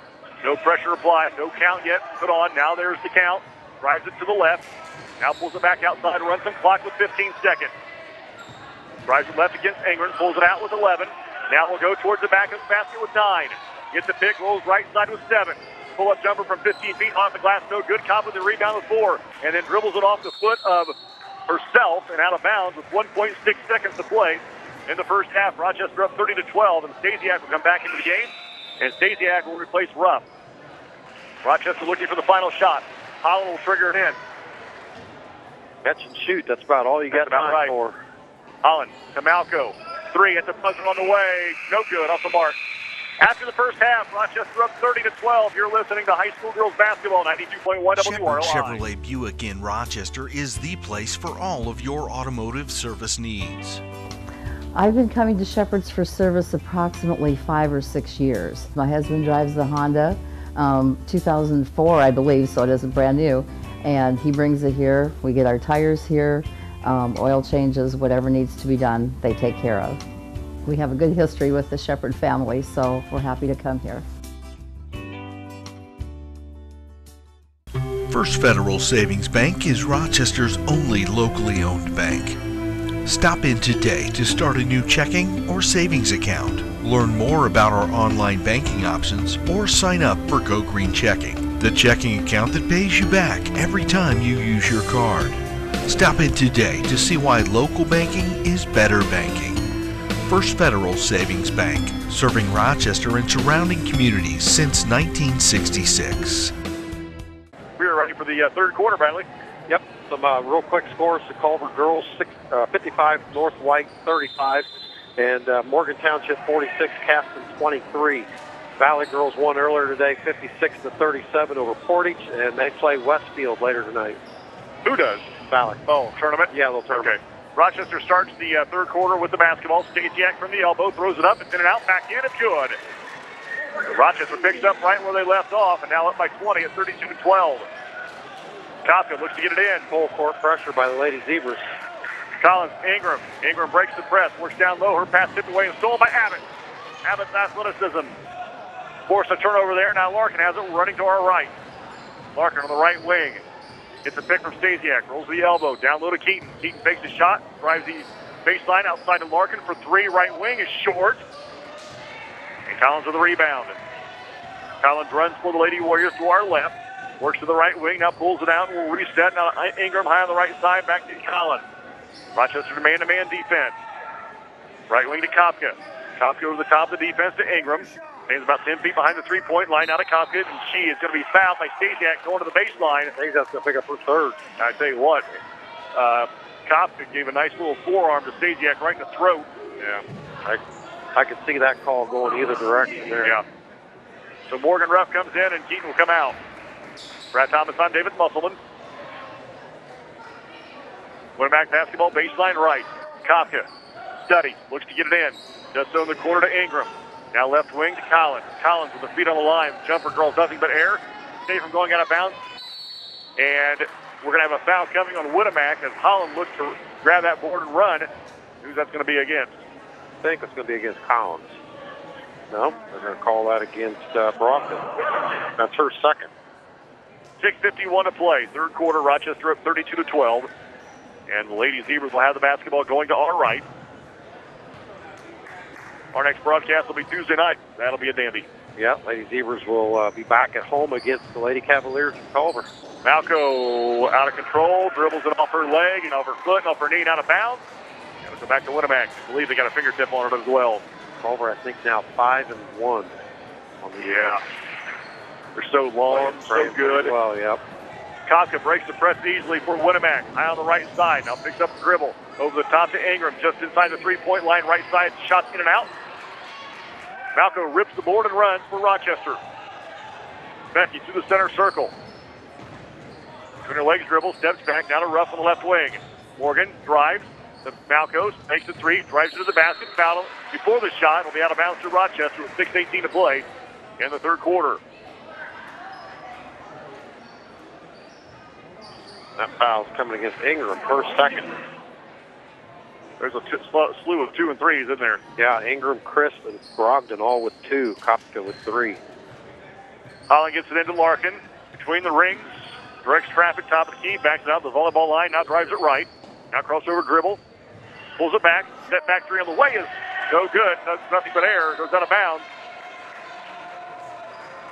No pressure applied. No count yet put on. Now there's the count. Drives it to the left. Now pulls it back outside. Runs some clock with 15 seconds. Drives it left against Ingram. Pulls it out with 11. Now we'll go towards the back of the basket with nine. Gets the pick. Rolls right side with seven. Pull up jumper from 15 feet off the glass. No good. Cop with the rebound with four. And then dribbles it off the foot of herself and out of bounds with 1.6 seconds to play in the first half. Rochester up 30 to 12. And Stasiak will come back into the game. And Stasiak will replace Ruff. Rochester looking for the final shot. Holland will trigger it in. Catch and shoot, that's about all you That's got time right. for. Holland to Malco. Three at the buzzer on the way. No good. Off the mark. After the first half, Rochester up 30 to 12. You're listening to high school girls basketball, 92.1 Shepherd WROI. Chevrolet Buick in Rochester is the place for all of your automotive service needs. I've been coming to Shepherd's for service approximately five or six years. My husband drives the Honda, um, 2004, I believe, so it isn't brand new. And he brings it here. We get our tires here. um, oil changes, whatever needs to be done, they take care of. We have a good history with the Shepherd family, so we're happy to come here. First Federal Savings Bank is Rochester's only locally owned bank. Stop in today to start a new checking or savings account. Learn more about our online banking options or sign up for Go Green Checking, the checking account that pays you back every time you use your card. Stop in today to see why local banking is better banking. First Federal Savings Bank, serving Rochester and surrounding communities since 1966. We are ready for the uh, third quarter, Bradley. Yep. Some uh, real quick scores. The Culver girls six, uh, 55, North White 35, and uh, Morgan Township 46, Caston 23. Valley girls won earlier today, 56 to 37 over Portage, and they play Westfield later tonight. Who does? Valley. Oh, tournament? Yeah, little tournament. Okay. Rochester starts the uh, third quarter with the basketball. Stasiak from the elbow throws it up. It's in and out. Back in. It's good. Rochester picks up right where they left off, and now up by 20 at 32-12. Kopka looks to get it in. Full court pressure by the Lady Zebras. Collins, Ingram. Ingram breaks the press, works down low. Her pass tipped away and stolen by Abbott. Abbott's athleticism forced a turnover there. Now Larkin has it running to our right. Larkin on the right wing. Gets a pick from Stasiak. Rolls the elbow. Down low to Keaton. Keaton fakes the shot. Drives the baseline outside to Larkin for three. Right wing is short. And Collins with the rebound. Collins runs for the Lady Warriors to our left. Works to the right wing. Now pulls it out. And will reset. Now uh, Ingram high on the right side. Back to Collins. Rochester man-to-man defense. Right wing to Kopka. Kopka over the top of the defense to Ingram. Stands about 10 feet behind the three-point line out of Kopka, and she is going to be fouled by Stasiak going to the baseline. I think that's going to pick up her third. I tell you what, uh, Kopka gave a nice little forearm to Stasiak right in the throat. Yeah, I, I could see that call going either direction there. Yeah. So Morgan Ruff comes in, and Keaton will come out. Brad Thomas on David Musselman. Went back basketball, baseline right. Kopka, study, looks to get it in. Does so in the corner to Ingram. Now left wing to Collins. Collins with the feet on the line. Jumper girls nothing but air. Stay from going out of bounds. And we're going to have a foul coming on Winamac as Holland looks to grab that board and run. Who's that's going to be against? I think it's going to be against Collins. No, they're going to call that against uh, Brogdon. That's her second. 6.51 to play. Third quarter, Rochester up 32 to 12. And the Lady Zebras will have the basketball going to our right. Our next broadcast will be Tuesday night. That'll be a dandy. Yeah, Lady Zebras will uh, be back at home against the Lady Cavaliers in Culver. Malco out of control, dribbles it off her leg and off her foot and off her knee and out of bounds. And it'll go back to Winamac. I believe they got a fingertip on it as well. Culver, I think, now 5 and 1. On the yeah. They're so long, so good. Well, yep. Kopka breaks the press easily for Winamac. High on the right side. Now picks up the dribble. Over the top to Ingram. Just inside the three-point line. Right side. Shots in and out. Malco rips the board and runs for Rochester. Becky to the center circle. Between her legs dribble. Steps back. Down to Ruff on the left wing. Morgan drives. The Malcos makes the three. Drives it to the basket. Foul before the shot. Will be out of bounds to Rochester with 6.18 to play in the third quarter. That foul's coming against Ingram, her second. There's a t- slew of two and threes in there. Yeah, Ingram, Chris, and Brogdon all with two. Kopka with three. Holland gets it into Larkin. Between the rings, directs traffic, top of the key, backs it out the volleyball line, now drives it right. Now crossover dribble, pulls it back. Step back three on the way is no good. That's nothing but air. Goes out of bounds.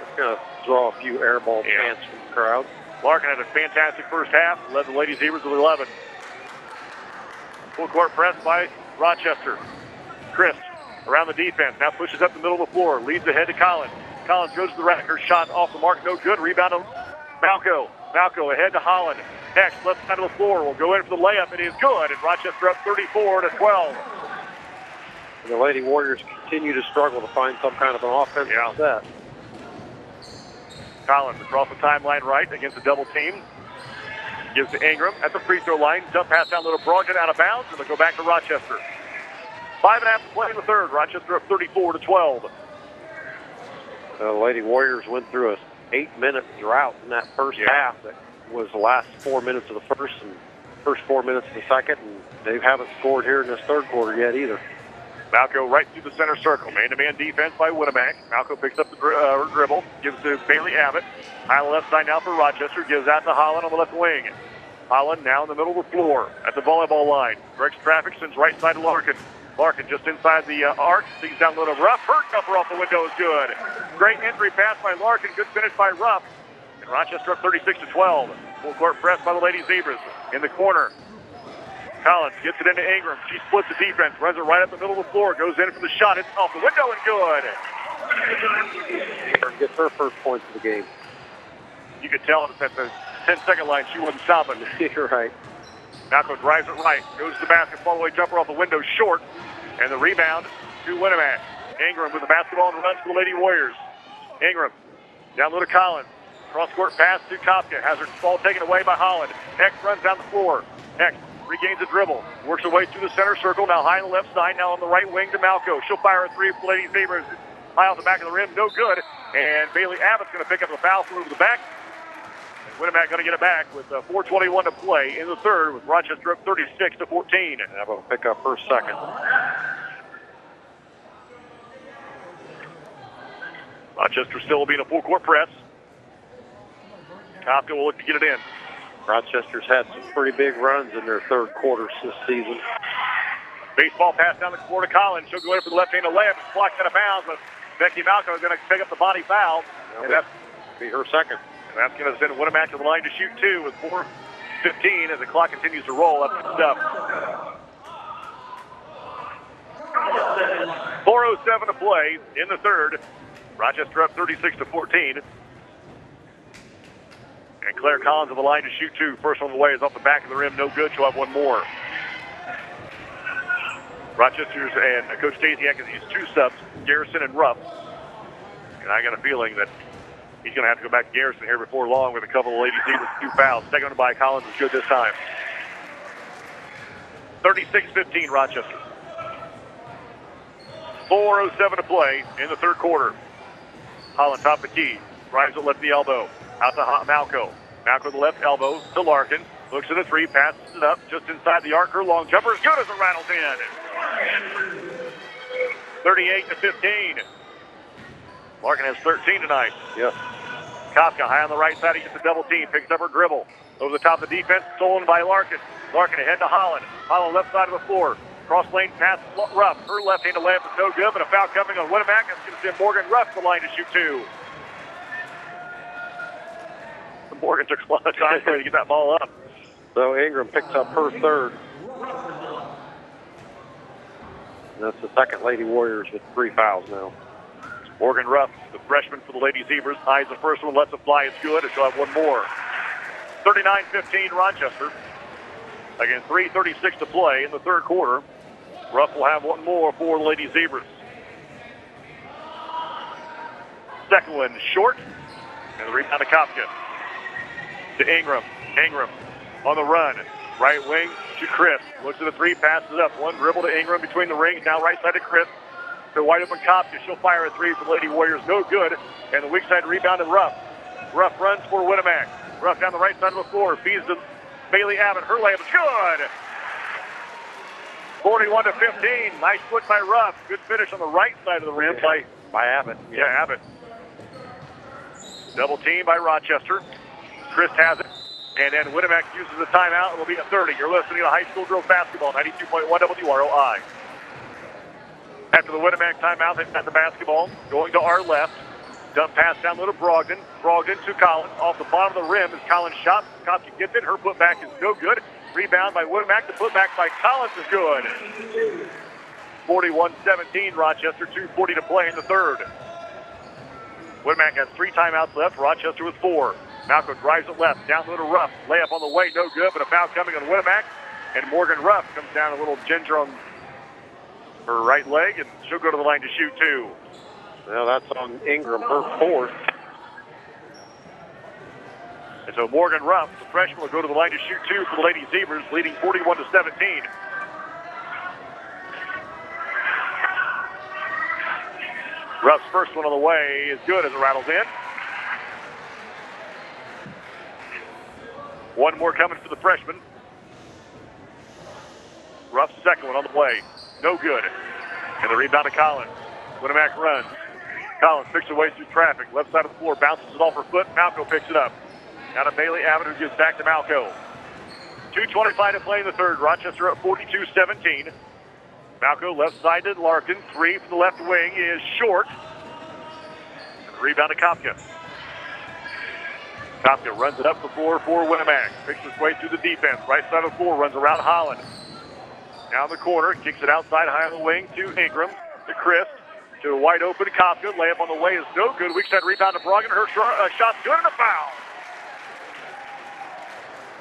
It's going to draw a few air ball yeah. chants from the crowd. Larkin had a fantastic first half, led the Lady Zebras with 11. Full court press by Rochester. Chris around the defense, now pushes up the middle of the floor, leads ahead to Collins. Collins goes to the rack, her shot off the mark, no good. Rebound to Malco. Malco ahead to Holland. Next, left side of the floor, will go in for the layup. It is good, and Rochester up 34 to 12. And the Lady Warriors continue to struggle to find some kind of an offensive yeah. set. Collins across the timeline right against a double team. Gives to Ingram at the free throw line. Dump pass down little Brogdon out of bounds, and they'll go back to Rochester. Five and a half to play in the third. Rochester up 34 to 12. The Lady Warriors went through a eight-minute drought in that first yeah. half. That was the last four minutes of the first, and first four minutes of the second, and they haven't scored here in this third quarter yet either. Malco right through the center circle. Man-to-man defense by Winamac. Malco picks up the dri- uh, dribble, gives to Bailey Abbott. High left side now for Rochester. Gives out to Holland on the left wing. Holland now in the middle of the floor at the volleyball line. Breaks traffic, sends right side to Larkin. Larkin just inside the uh, arc. Sees down low to Ruff. Her jumper off the window is good. Great entry pass by Larkin. Good finish by Ruff. And Rochester up 36 to 12. Full court press by the Lady Zebras in the corner. Collins gets it into Ingram. She splits the defense, runs it right up the middle of the floor, goes in for the shot. It's off the window and good. Gets her first points of the game. You could tell it's at the 10 second line she wasn't stopping. You're right. Malco drives it right, goes to the basket, fall away jumper off the window short, and the rebound to Winamac. Ingram with the basketball and runs for the Lady Warriors. Ingram down low to Collins. Cross court pass to Kopka. Has her ball taken away by Holland. X runs down the floor. X regains the dribble. Works her way through the center circle. Now high on the left side. Now on the right wing to Malco. She'll fire a three for Lady Zebras. High off the back of the rim. No good. And Bailey Abbott's going to pick up the foul from over the back. Winamac going to get it back with uh, 4:21 to play in the third, with Rochester up 36 to 14. And going to pick up her second. Rochester still will be in a full court press. Kopka will look to get it in. Rochester's had some pretty big runs in their third quarters this season. Baseball pass down the court to Collins. She'll go in for the left-handed layup. It's blocked out of bounds, but Becky Malco is going to pick up the body foul. And that's be her second. That's going to send Winamac to the line to shoot two with 4.15 as the clock continues to roll. up good stuff. 4.07 to play in the third. Rochester up 36 to 14. And Claire Collins on the line to shoot two. First on the way is off the back of the rim. No good. She'll have one more. Rochester's and Coach Stasiak has used two subs, Garrison and Ruff. And I got a feeling that he's going to have to go back to Garrison here before long with a couple of ladies with two fouls. Second by Collins is good this time. 36-15 Rochester. 4.07 to play in the third quarter. Holland top the key. Drives it left the elbow. Out to Malco. Malco the left elbow to Larkin. Looks at the three, passes it up just inside the arc. Her long jumper is good as it rattles in. 38 to 15. Larkin has 13 tonight. Yes. Kopka high on the right side. He gets a double team. Picks up her dribble. Over the top of the defense. Stolen by Larkin. Larkin ahead to Holland. Holland left side of the floor. Cross lane pass Ruff. Her left-handed layup is no good, but a foul coming on Winamac. That's going to send Morgan Ruff to the line to shoot two. Morgan took a lot of time to get that ball up. So Ingram picks up her third. And that's the second Lady Warriors with three fouls now. Morgan Ruff, the freshman for the Lady Zebras, eyes the first one, lets it fly. It's good, and she'll have one more. 39-15 Rochester. Again, 3.36 to play in the third quarter. Ruff will have one more for the Lady Zebras. Second one short, and the rebound to Kopka. To Ingram. Ingram on the run. Right wing to Chris. Looks at the three, passes up. One dribble to Ingram between the rings. Now right side to Chris. To wide open Kopka. She'll fire a three for the Lady Warriors. No good. And the weak side rebound to Ruff. Ruff runs for Winamac. Ruff down the right side of the floor. Feeds to Bailey Abbott. Her layup is good. 41 to 15. Nice foot by Ruff. Good finish on the right side of the rim by, by Abbott. Yeah, Abbott. Double team by Rochester. Chris has it. And then Winamac uses the timeout. It'll be a 30. You're listening to high school girls basketball, 92.1 WROI. After the Winamac timeout, they've got the basketball going to our left. Dump pass down low to Brogdon. Brogdon to Collins. Off the bottom of the rim is Collins' shot. Kopka gets it. Her putback is no good. Rebound by Winamac. The putback by Collins is good. 41-17 Rochester. 2.40 to play in the third. Winamac has three timeouts left. Rochester with four. Malco drives it left. Down low to Ruff. Layup on the way. No good, but a foul coming on Winamac. And Morgan Ruff comes down a little ginger on her right leg, and she'll go to the line to shoot two. Well, that's on Ingram, her fourth. And so Morgan Ruff, the freshman, will go to the line to shoot two for the Lady Zebras, leading 41 to 17. Ruff's first one on the way is good as it rattles in. One more coming for the freshman. Rough second one on the way. No good. And the rebound to Collins. Winamac runs. Collins picks her way through traffic. Left side of the floor. Bounces it off her foot. Malco picks it up. Now to Bailey Avenue gives back to Malco. 2.25 to play in the third. Rochester up 42-17. Malco left side to Larkin. Three from the left wing is short. Rebound to Kopka. Kopka runs it up the floor for Winamac. Picks his way through the defense. Right side of the floor. Runs around Holland. Down the corner. Kicks it outside high on the wing to Ingram. To Chris, To a wide open Kopka. Layup on the way is no good. Weak side rebound to Brogdon. Her uh, shot's good and a foul.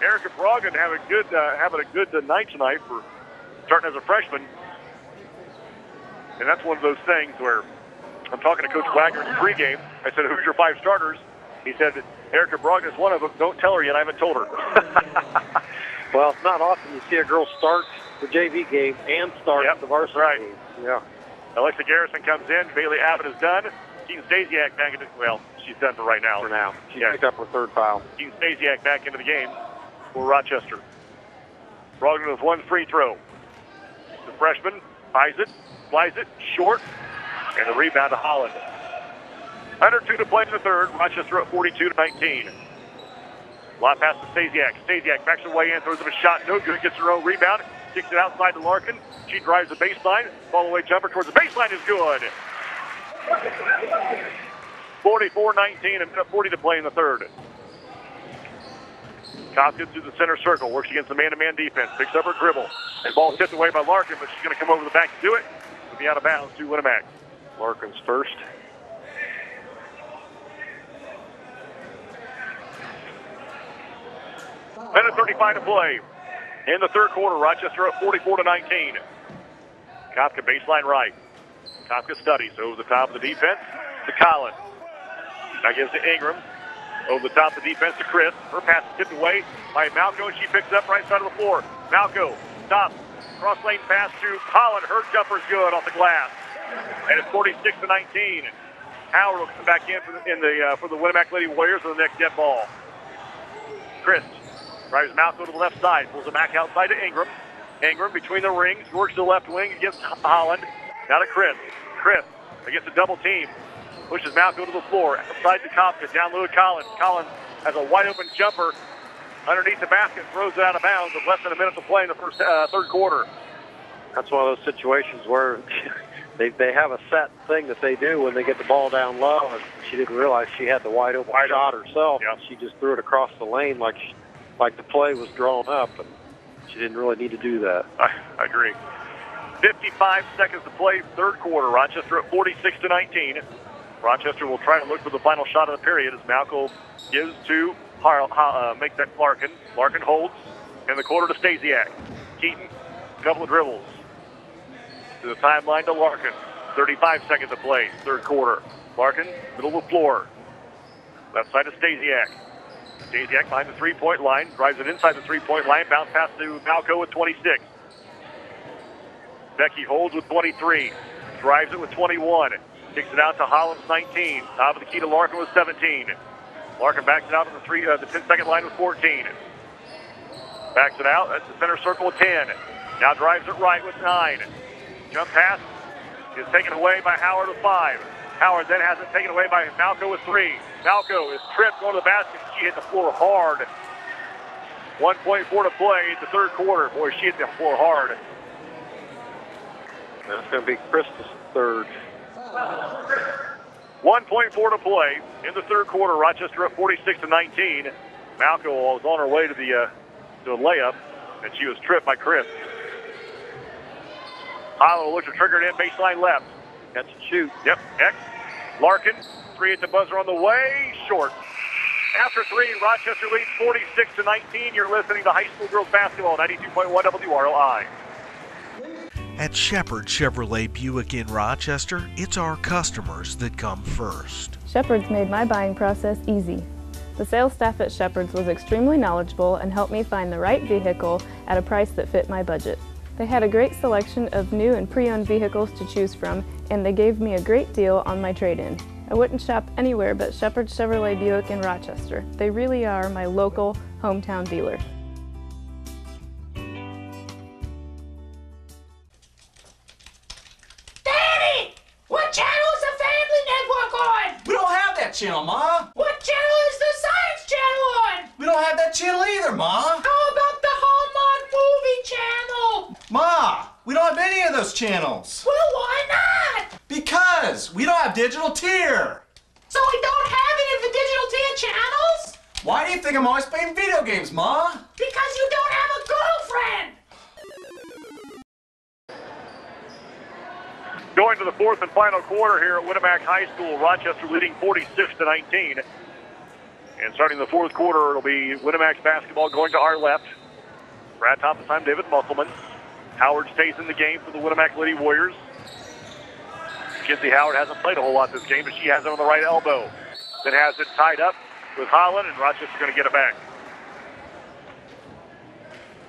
Erica Brogdon having a good uh, having a good night tonight for starting as a freshman. And that's one of those things where I'm talking to Coach Wagner in the pregame. I said, "Who's your five starters?" He said, "Erica Brogdon is one of them. Don't tell her yet. I haven't told her." well, it's not often you see a girl start the JV game and start yep, the varsity right. game. Yeah. Alexa Garrison comes in. Bailey Abbott is done. Keaton Stasiak back into the well, she's done for right now. For now, she yeah. picked up her third foul. Keaton Stasiak back into the game for Rochester. Brogdon with one free throw. The freshman buys it, flies it, short, and the rebound to Holland. Under two to play in the third. Rochester at 42 to 19. Lot pass to Stasiak. Stasiak backs away in, throws up a shot, no good, gets her own rebound, kicks it outside to Larkin. She drives the baseline, fall away jumper towards the baseline is good. 44-19, a minute 40 to play in the third. Kopka through the center circle, works against the man-to-man defense, picks up her dribble. And ball tipped away by Larkin, but she's going to come over the back to do it. It'll be out of bounds to Winamac. Larkin's first. Minute 35 to play. In the third quarter, Rochester up 44 to 19. Kopka baseline right. Kopka studies over the top of the defense to Collins. Now gives to Ingram. Over the top of the defense to Chris. Her pass is tipped away by Malco, and she picks up right side of the floor. Malco stops. Cross lane pass to Holland. Her jumper's good off the glass. And it's 46 to 19. Howard will come back in for the, in the uh, for the Winamac Lady Warriors with the next dead ball. Chris drives Malco to the left side, pulls it back outside to Ingram. Ingram between the rings, works to the left wing against Holland. Now to Chris. Chris against a double team. Pushes Malco to the floor. Outside to Kopka. Down low to Collins. Collins has a wide open jumper underneath the basket. Throws it out of bounds with less than a minute to play in the first uh, third quarter. That's one of those situations where they, they have a set thing that they do when they get the ball down low. And she didn't realize she had the wide open wide shot herself. Yep. She just threw it across the lane like she, like the play was drawn up. And she didn't really need to do that. I, I agree. 55 seconds to play, third quarter. Rochester at 46 to 19. Rochester will try to look for the final shot of the period as Malco gives to uh, make that Larkin. Larkin holds in the quarter to Stasiak. Keaton, couple of dribbles to the timeline to Larkin. 35 seconds to play, third quarter. Larkin, middle of the floor. Left side to Stasiak. Stasiak behind the three-point line, drives it inside the three-point line, bounce pass to Malco with 26. Becky holds with 23, drives it with 21, kicks it out to Hollins 19, top of the key to Larkin with 17. Larkin backs it out to the three, uh, the 10-second line with 14. Backs it out at the center circle with 10. Now drives it right with nine. Jump pass is taken away by Howard with five. Howard then has it taken away by Malco with three. Malco is tripped going to the basket. She hit the floor hard. 1.4 to play in the third quarter. Boy, she hit the floor hard. That's going to be Christus third. 1.4 to play in the third quarter. Rochester up 46 to 19. Malco was on her way to the uh, to a layup, and she was tripped by Chris. Holland looks to trigger it in baseline left. Catch and shoot. Yep, X. Larkin, three at the buzzer on the way, short. After three, Rochester leads 46 to 19. You're listening to High School Girls Basketball, 92.1 WROI. At Shepherd Chevrolet Buick in Rochester, it's our customers that come first. Shepherd's made my buying process easy. The sales staff at Shepherd's was extremely knowledgeable and helped me find the right vehicle at a price that fit my budget. They had a great selection of new and pre-owned vehicles to choose from, and they gave me a great deal on my trade-in. I wouldn't shop anywhere but Shepherd Chevrolet Buick in Rochester. They really are my local hometown dealer. Daddy! What channel is the Family Network on? We don't have that channel, Ma. What channel is the Science Channel on? We don't have that channel either, Ma. How about the Hallmark Movie Channel? Ma! We don't have any of those channels. Well, why not? Because we don't have digital tier. So we don't have any of the digital tier channels? Why do you think I'm always playing video games, Ma? Because you don't have a girlfriend. Going to the fourth and final quarter here at Winamac High School, Rochester leading 46 to 19. And starting the fourth quarter, it'll be Winamac's basketball going to our left. Brad top this time, David Musselman. Howard stays in the game for the Winamac Lady Warriors. Kinsey Howard hasn't played a whole lot this game, but she has it on the right elbow. Then has it tied up with Holland, and Rochester's going to get it back.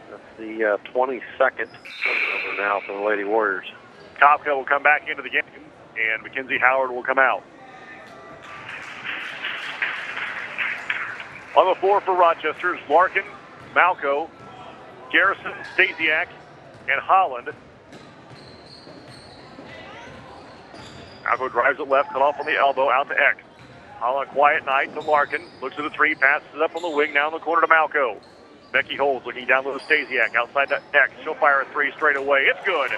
That's the uh, 22nd turnover now for the Lady Warriors. Kopka will come back into the game, and Mackenzie Howard will come out. On the floor for Rochester is Larkin, Malco, Garrison, Stasiak, and Holland. Malco drives it left, cut off on the elbow, out to X. Holland, quiet night to Larkin. Looks at the three, passes it up on the wing, now in the corner to Malco. Becky Holmes looking down low to Stasiak, outside to X. She'll fire a three straight away. It's good.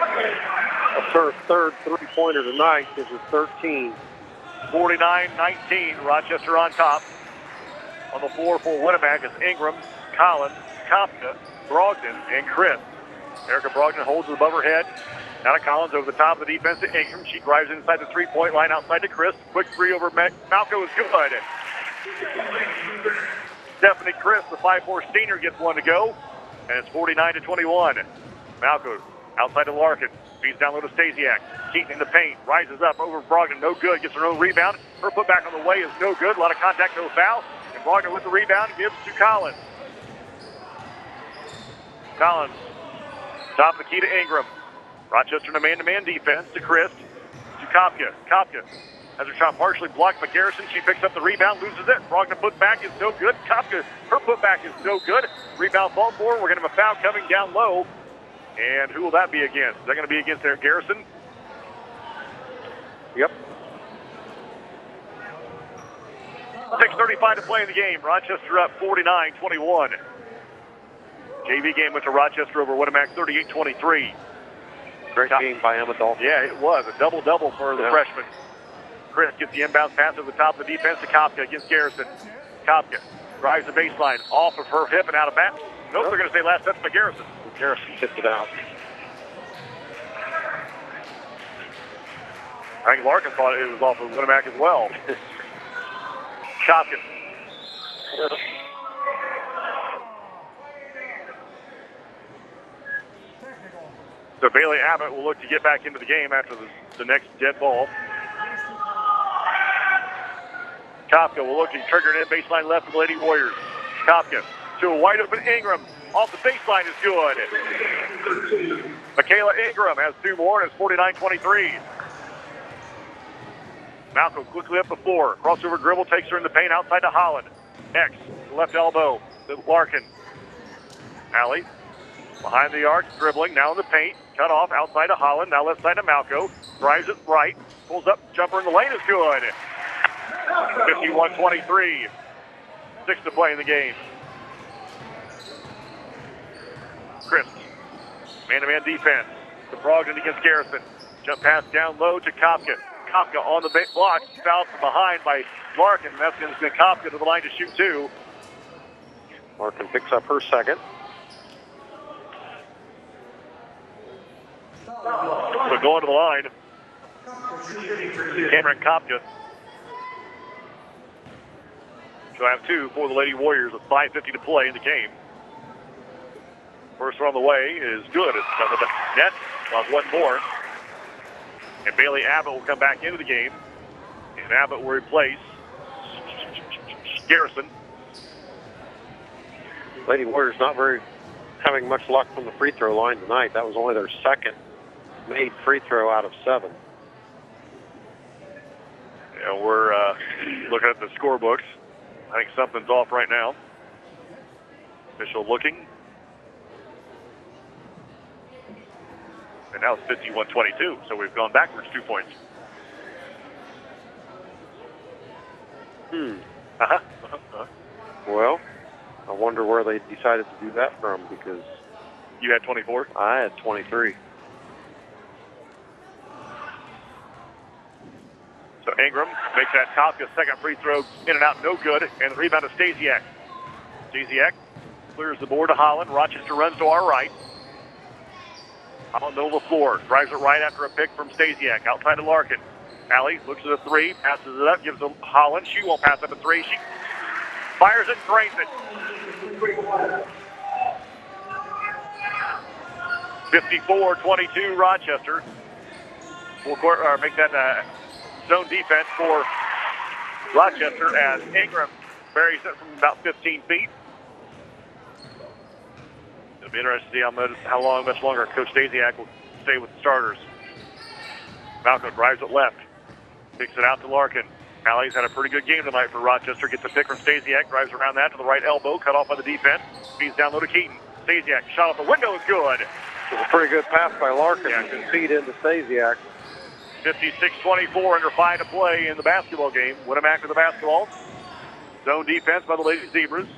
That's her third three-pointer tonight. This is 13. 49-19, Rochester on top. On the floor for Winamac is Ingram, Collins, Kopka, Brogdon, and Chris. Erica Brogdon holds it above her head. Now to Collins over the top of the defense to Ingram. She drives inside the three-point line outside to Chris. Quick three over Mal- Malco is good. Stephanie Chris, the 5'4 senior, gets one to go. And it's 49 to 21. Malco outside to Larkin. Feeds down low to Stasiak. Keaton in the paint. Rises up over Brogdon. No good. Gets her own rebound. Her putback on the way is no good. A lot of contact, no foul. And Brogdon with the rebound gives to Collins. Collins. Top of the key to Ingram. Rochester in a man-to-man defense to Chris. To Kopka. Kopka has her shot partially blocked by Garrison. She picks up the rebound, loses it. Brogdon putback is no good. Kopka, her putback is no good. Rebound ball for. We're going to have a foul coming down low. And who will that be against? Is that going to be against Eric Garrison? Yep. 6.35 to play in the game. Rochester up 49-21. JV game went to Rochester over Winamac 38-23. Great game by Emma Dalton. Yeah, it was. A double-double for the Yeah. freshman. Chris gets the inbound pass over the top of the defense to Kopka against Garrison. Kopka drives the baseline off of her hip and out of bat. Nope, they're going to say last touch by Garrison. Garrison tipped it out. I think Larkin thought it was off of Winamac as well. Kopka. So Bailey Abbott will look to get back into the game after the, the next dead ball. Kopka will look to trigger it in baseline left for the Lady Warriors. Kopka to a wide open Ingram. Off the baseline is good. Michaela Ingram has two more and it's 49-23. Malco quickly up the floor. Crossover dribble takes her in the paint outside to Holland. X, left elbow to Larkin. Alley behind the arc, dribbling, now in the paint. Cut off outside to Holland, now left side to Malco. Drives it right, pulls up, jumper in the lane is good. 51-23. Six to play in the game. Chris, man-to-man defense. The Brogdon against Garrison. Jump pass down low to Kopka. Kopka on the block, fouled from behind by Larkin. That's going to Kopka to the line to shoot two. Larkin picks up her second. So going to the line, Cameron Kopka. Have two for the Lady Warriors with 5.50 to play in the game. First on the way is good. It's the net. Well, one more. And Bailey Abbott will come back into the game. And Abbott will replace Garrison. Lady Warriors not very having much luck from the free throw line tonight. That was only their second made free throw out of seven. Yeah, we're uh, looking at the scorebooks. I think something's off right now. Official looking. And now it's 51-22, so we've gone backwards two points. Uh-huh. uh-huh. Well, I wonder where they decided to do that from because you had 24. I had 23. So Ingram makes that Kopka second free throw in and out, no good, and the rebound to Stasiak. Stasiak clears the board to Holland. Rochester runs to our right. Holland middle of the floor, drives it right after a pick from Stasiak, outside to Larkin. Allie looks at the three, passes it up, gives it Holland. She won't pass up a three. She fires it, drains it. 54-22 Rochester. Court, or make that uh, zone defense for Rochester as Ingram buries it from about 15 feet. It'll be interesting to see how, much, how long, much longer Coach Stasiak will stay with the starters. Malco drives it left, kicks it out to Larkin. Allie's had a pretty good game tonight for Rochester. Gets a pick from Stasiak, drives around that to the right elbow, cut off by the defense. Feeds down low to Keaton. Stasiak shot off the window is good. It was a pretty good pass by Larkin yeah. to feed into Stasiak. 56-24 under five to play in the basketball game. Winamac with the basketball. Zone defense by the Lady Zebras.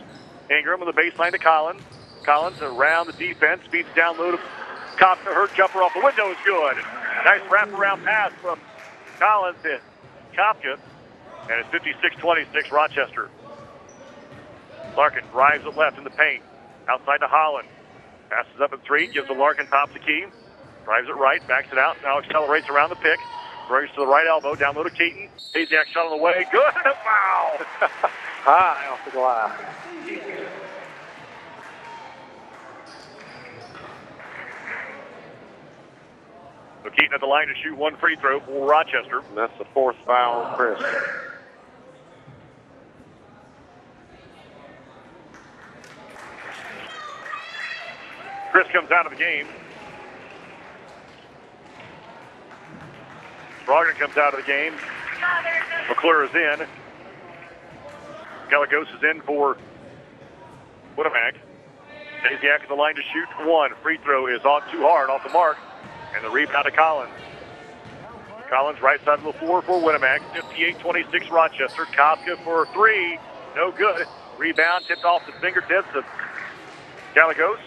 Ingram on the baseline to Collins. Collins around the defense, beats down low to Kopka. Her jumper off the window is good. Nice wraparound pass from Collins to Kopka. And it's 56-26 Rochester. Larkin drives it left in the paint. Outside to Holland. Passes up at three, gives to Larkin top the key. Drives it right, backs it out, now accelerates around the pick. Brings to the right elbow, down low to Keaton. Stasiak shot on the way. Good foul. High off the glass. So Keaton at the line to shoot one free throw for Rochester. And that's the fourth foul on Chris. Chris comes out of the game. Brogdon comes out of the game. McClure is in. Gallegos is in for Winamac. Stasiak at the line to shoot one. Free throw is on too hard, off the mark. And the rebound to Collins. Collins right side of the floor for Winamac. 58-26 Rochester. Kopka for three. No good. Rebound tipped off the fingertips of Gallegos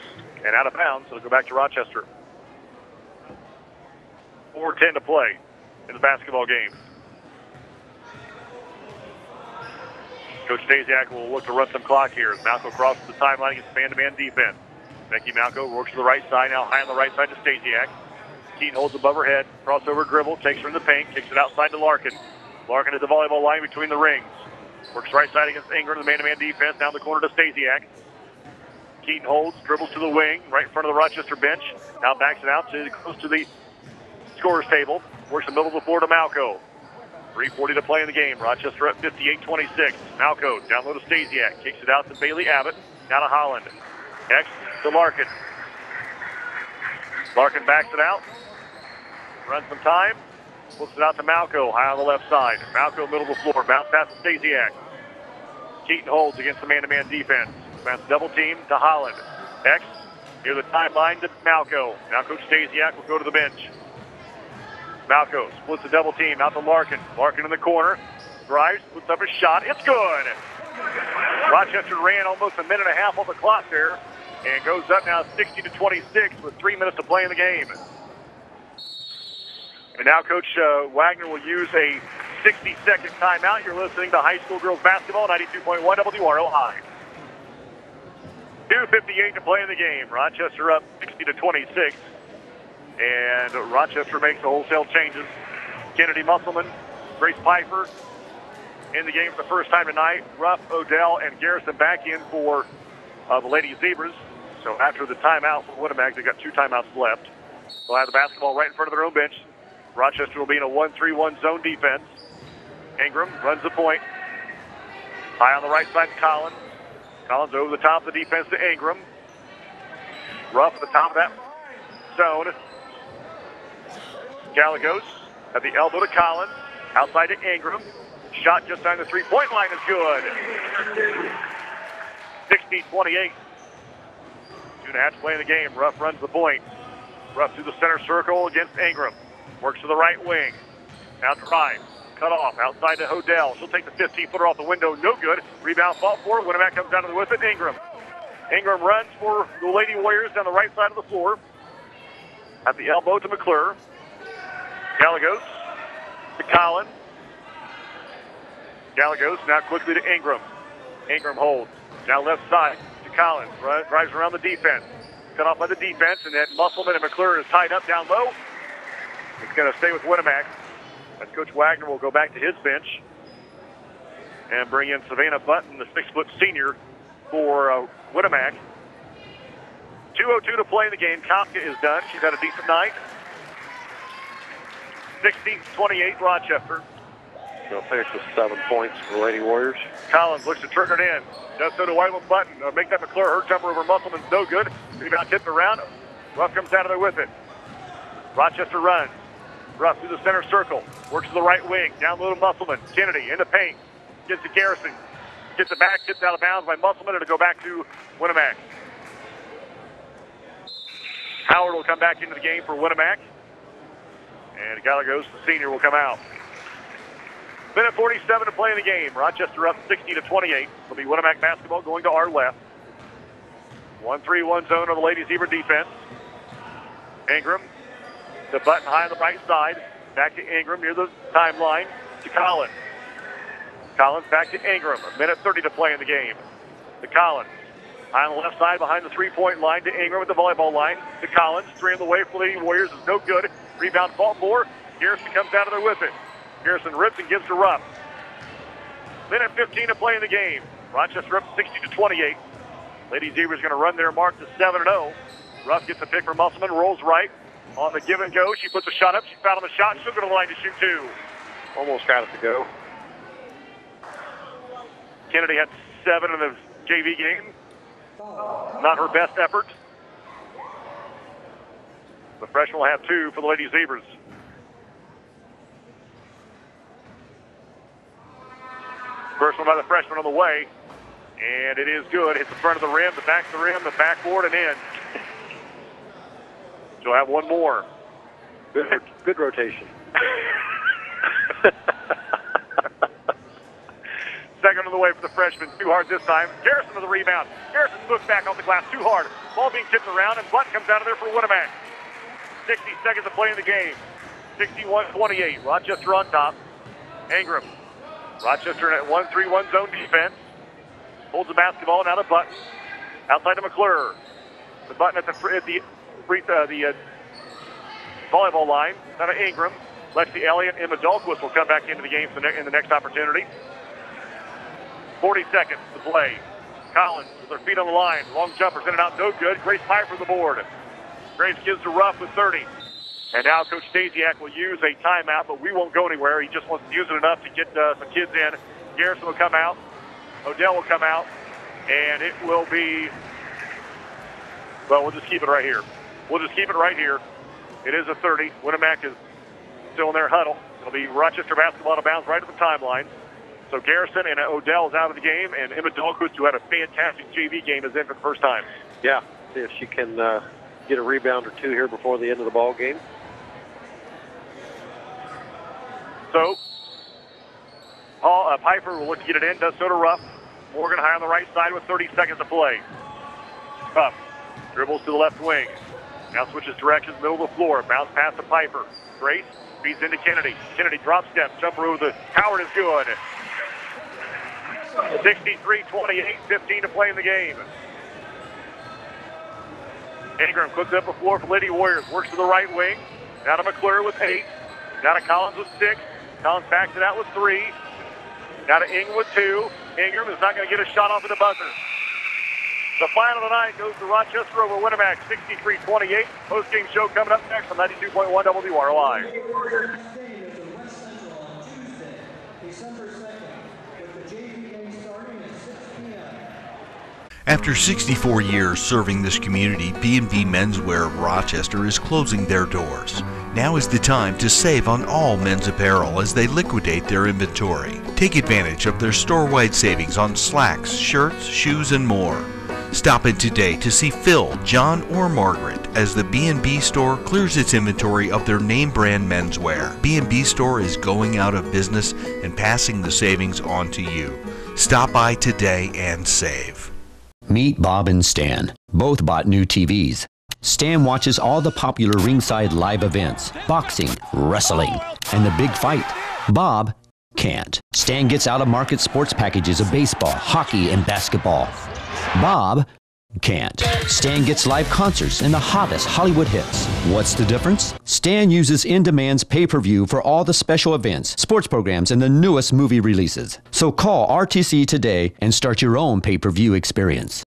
and out of bounds. So it'll go back to Rochester. 4-10 to play in the basketball game. Coach Stasiak will look to run some clock here Malco crosses the timeline against man-to-man defense. Becky Malco works to the right side, now high on the right side to Stasiak. Keaton holds above her head, crossover dribble, takes her in the paint, kicks it outside to Larkin. Larkin at the volleyball line between the rings. Works right side against Ingram, the man-to-man defense, down the corner to Stasiak. Keaton holds, dribbles to the wing, right in front of the Rochester bench. Now backs it out to close to the scorer's table. Works the middle of the floor to Malco. 3.40 to play in the game. Rochester up 58-26. Malco down low to Stasiak. Kicks it out to Bailey Abbott. Now to Holland. X to Larkin. Larkin backs it out. Runs some time. Flips it out to Malco, high on the left side. Malco, middle of the floor. Bounce pass to Stasiak. Keaton holds against the man-to-man defense. Bounce double team to Holland. X near the timeline to Malco. Now Coach Stasiak will go to the bench. Malco splits the double team out to Larkin. Larkin in the corner. Drives, puts up a shot. It's good. Rochester ran almost a minute and a half on the clock there and goes up now 60 to 26 with three minutes to play in the game. And now Coach uh, Wagner will use a 60 second timeout. You're listening to high school girls basketball, 92.1 WROI. 2.58 to play in the game. Rochester up 60 to 26. And Rochester makes the wholesale changes. Kennedy Musselman, Grace Piper in the game for the first time tonight. Ruff, Odell, and Garrison back in for uh, the Lady Zebras. So after the timeout for Winamac, they've got two timeouts left. They'll have the basketball right in front of their own bench. Rochester will be in a 1-3-1 zone defense. Ingram runs the point. High on the right side to Collins. Collins over the top of the defense to Ingram. Ruff at the top of that zone. Gallegos at the elbow to Collins. Outside to Ingram. Shot just on the three-point line is good. 16-28. Two and a half to play in the game. Ruff runs the point. Ruff through the center circle against Ingram. Works to the right wing. Now drives. cut off outside to Odell. She'll take the 15 footer off the window, no good. Rebound fought for. Winamac comes down to the with it. Ingram. Ingram runs for the Lady Warriors down the right side of the floor. At the elbow to McClure. Gallegos to Collins. Gallegos now quickly to Ingram. Ingram holds. Now left side to Collins. Drives around the defense. Cut off by the defense, and then Musselman and McClure is tied up down low. It's going to stay with Winamac. As Coach Wagner will go back to his bench and bring in Savannah Button, the six-foot senior for uh, Winamac. 2.02 to play in the game. Kopka is done. She's had a decent night. 16-28 Rochester. They'll finish with seven points for the Lady Warriors. Collins looks to turn it in. Does so to Whiteland Button. Uh, make that McClure. Her jumper over Musselman's no good. Rebound tipped around. Ruff comes out of there with it. Rochester runs. Ruff through the center circle. Works to the right wing. Down low to Musselman. Kennedy in the paint. Gets to Garrison. Gets it back. Gets out of bounds by Musselman. It'll go back to Winamac. Howard will come back into the game for Winamac. And Gallegos, the senior, will come out. Minute 47 to play in the game. Rochester up 60 to 28. It'll be Winamac basketball going to our left. 1-3-1 zone on the Lady Zebra defense. Ingram, the button high on the right side. Back to Ingram near the timeline to Collins. Collins back to Ingram. A minute 30 to play in the game. To Collins. High on the left side behind the three-point line to Ingram at the volleyball line. To Collins. Three on the way for the Warriors is no good. Rebound for. Garrison comes out of there with it. Garrison rips and gives to Ruff. Minute 15 to play in the game. Rochester up 60 to 28. Lady Zebra's going to run their mark to 7 0. Ruff gets a pick from Musselman, rolls right on the give and go. She puts a shot up. She fouled on the shot. She'll go to the line to shoot two. Almost got it to go. Kennedy had seven in the JV game. Not her best effort. The freshman will have two for the Lady Zebras. First one by the freshman on the way. And it is good. Hits the front of the rim, the back of the rim, the backboard, and in. She'll have one more. Good, good rotation. Second on the way for the freshman. Too hard this time. Garrison with the rebound. Garrison looks back off the glass too hard. Ball being tipped around, and Butt comes out of there for Winamac. 60 seconds to play in the game. 61-28. Rochester on top. Ingram. Rochester in a 1-3-1 zone defense. Holds the basketball now to Button. Outside to McClure. The button at the at the free, uh, the uh, volleyball line. Now to Ingram. Lexi Elliott. and Dahlquist will come back into the game in the next opportunity. 40 seconds to play. Collins with her feet on the line. Long jumper sent it out. No good. Grace Piper the board. Grace gives to Ruff with 30. And now Coach Stasiak will use a timeout, but we won't go anywhere. He just wants to use it enough to get uh, some kids in. Garrison will come out. Odell will come out. And it will be, well, we'll just keep it right here. We'll just keep it right here. It is a 30. Winamac is still in their huddle. It'll be Rochester basketball out of bounds right at the timeline. So Garrison and Odell is out of the game, and Emma Dahlquist, who had a fantastic JV game, is in for the first time. Yeah, see if she can uh, get a rebound or two here before the end of the ball game. So Paul uh, Piper will look to get it in. Does so to Ruff. Morgan high on the right side with 30 seconds to play. Ruff dribbles to the left wing. Now switches directions, middle of the floor. Bounce pass to Piper. Grace feeds into Kennedy. Kennedy drop step, jumper over the Howard is good. 63-28, 15 to play in the game. Ingram puts up a floor for Lady Warriors. Works to the right wing. Now to McClure with eight. Now to Collins with six. Collins backs it out with three. Now to Ingram with two. Ingram is not going to get a shot off of the buzzer. The final tonight goes to Rochester over Winamac, 63-28. Post-game show coming up next on 92.1 WROI. After 64 years serving this community, B&B Menswear of Rochester is closing their doors. Now is the time to save on all men's apparel as they liquidate their inventory. Take advantage of their store-wide savings on slacks, shirts, shoes, and more. Stop in today to see Phil, John, or Margaret as the B&B store clears its inventory of their name brand menswear. B&B store is going out of business and passing the savings on to you. Stop by today and save. Meet Bob and Stan. Both bought new TVs. Stan watches all the popular ringside live events, boxing, wrestling, and the big fight. Bob can't. Stan gets out of market sports packages of baseball, hockey, and basketball. Bob can't. Stan gets live concerts and the hottest Hollywood hits. What's the difference? Stan uses In Demand's pay per view for all the special events, sports programs, and the newest movie releases. So call RTC today and start your own pay per view experience.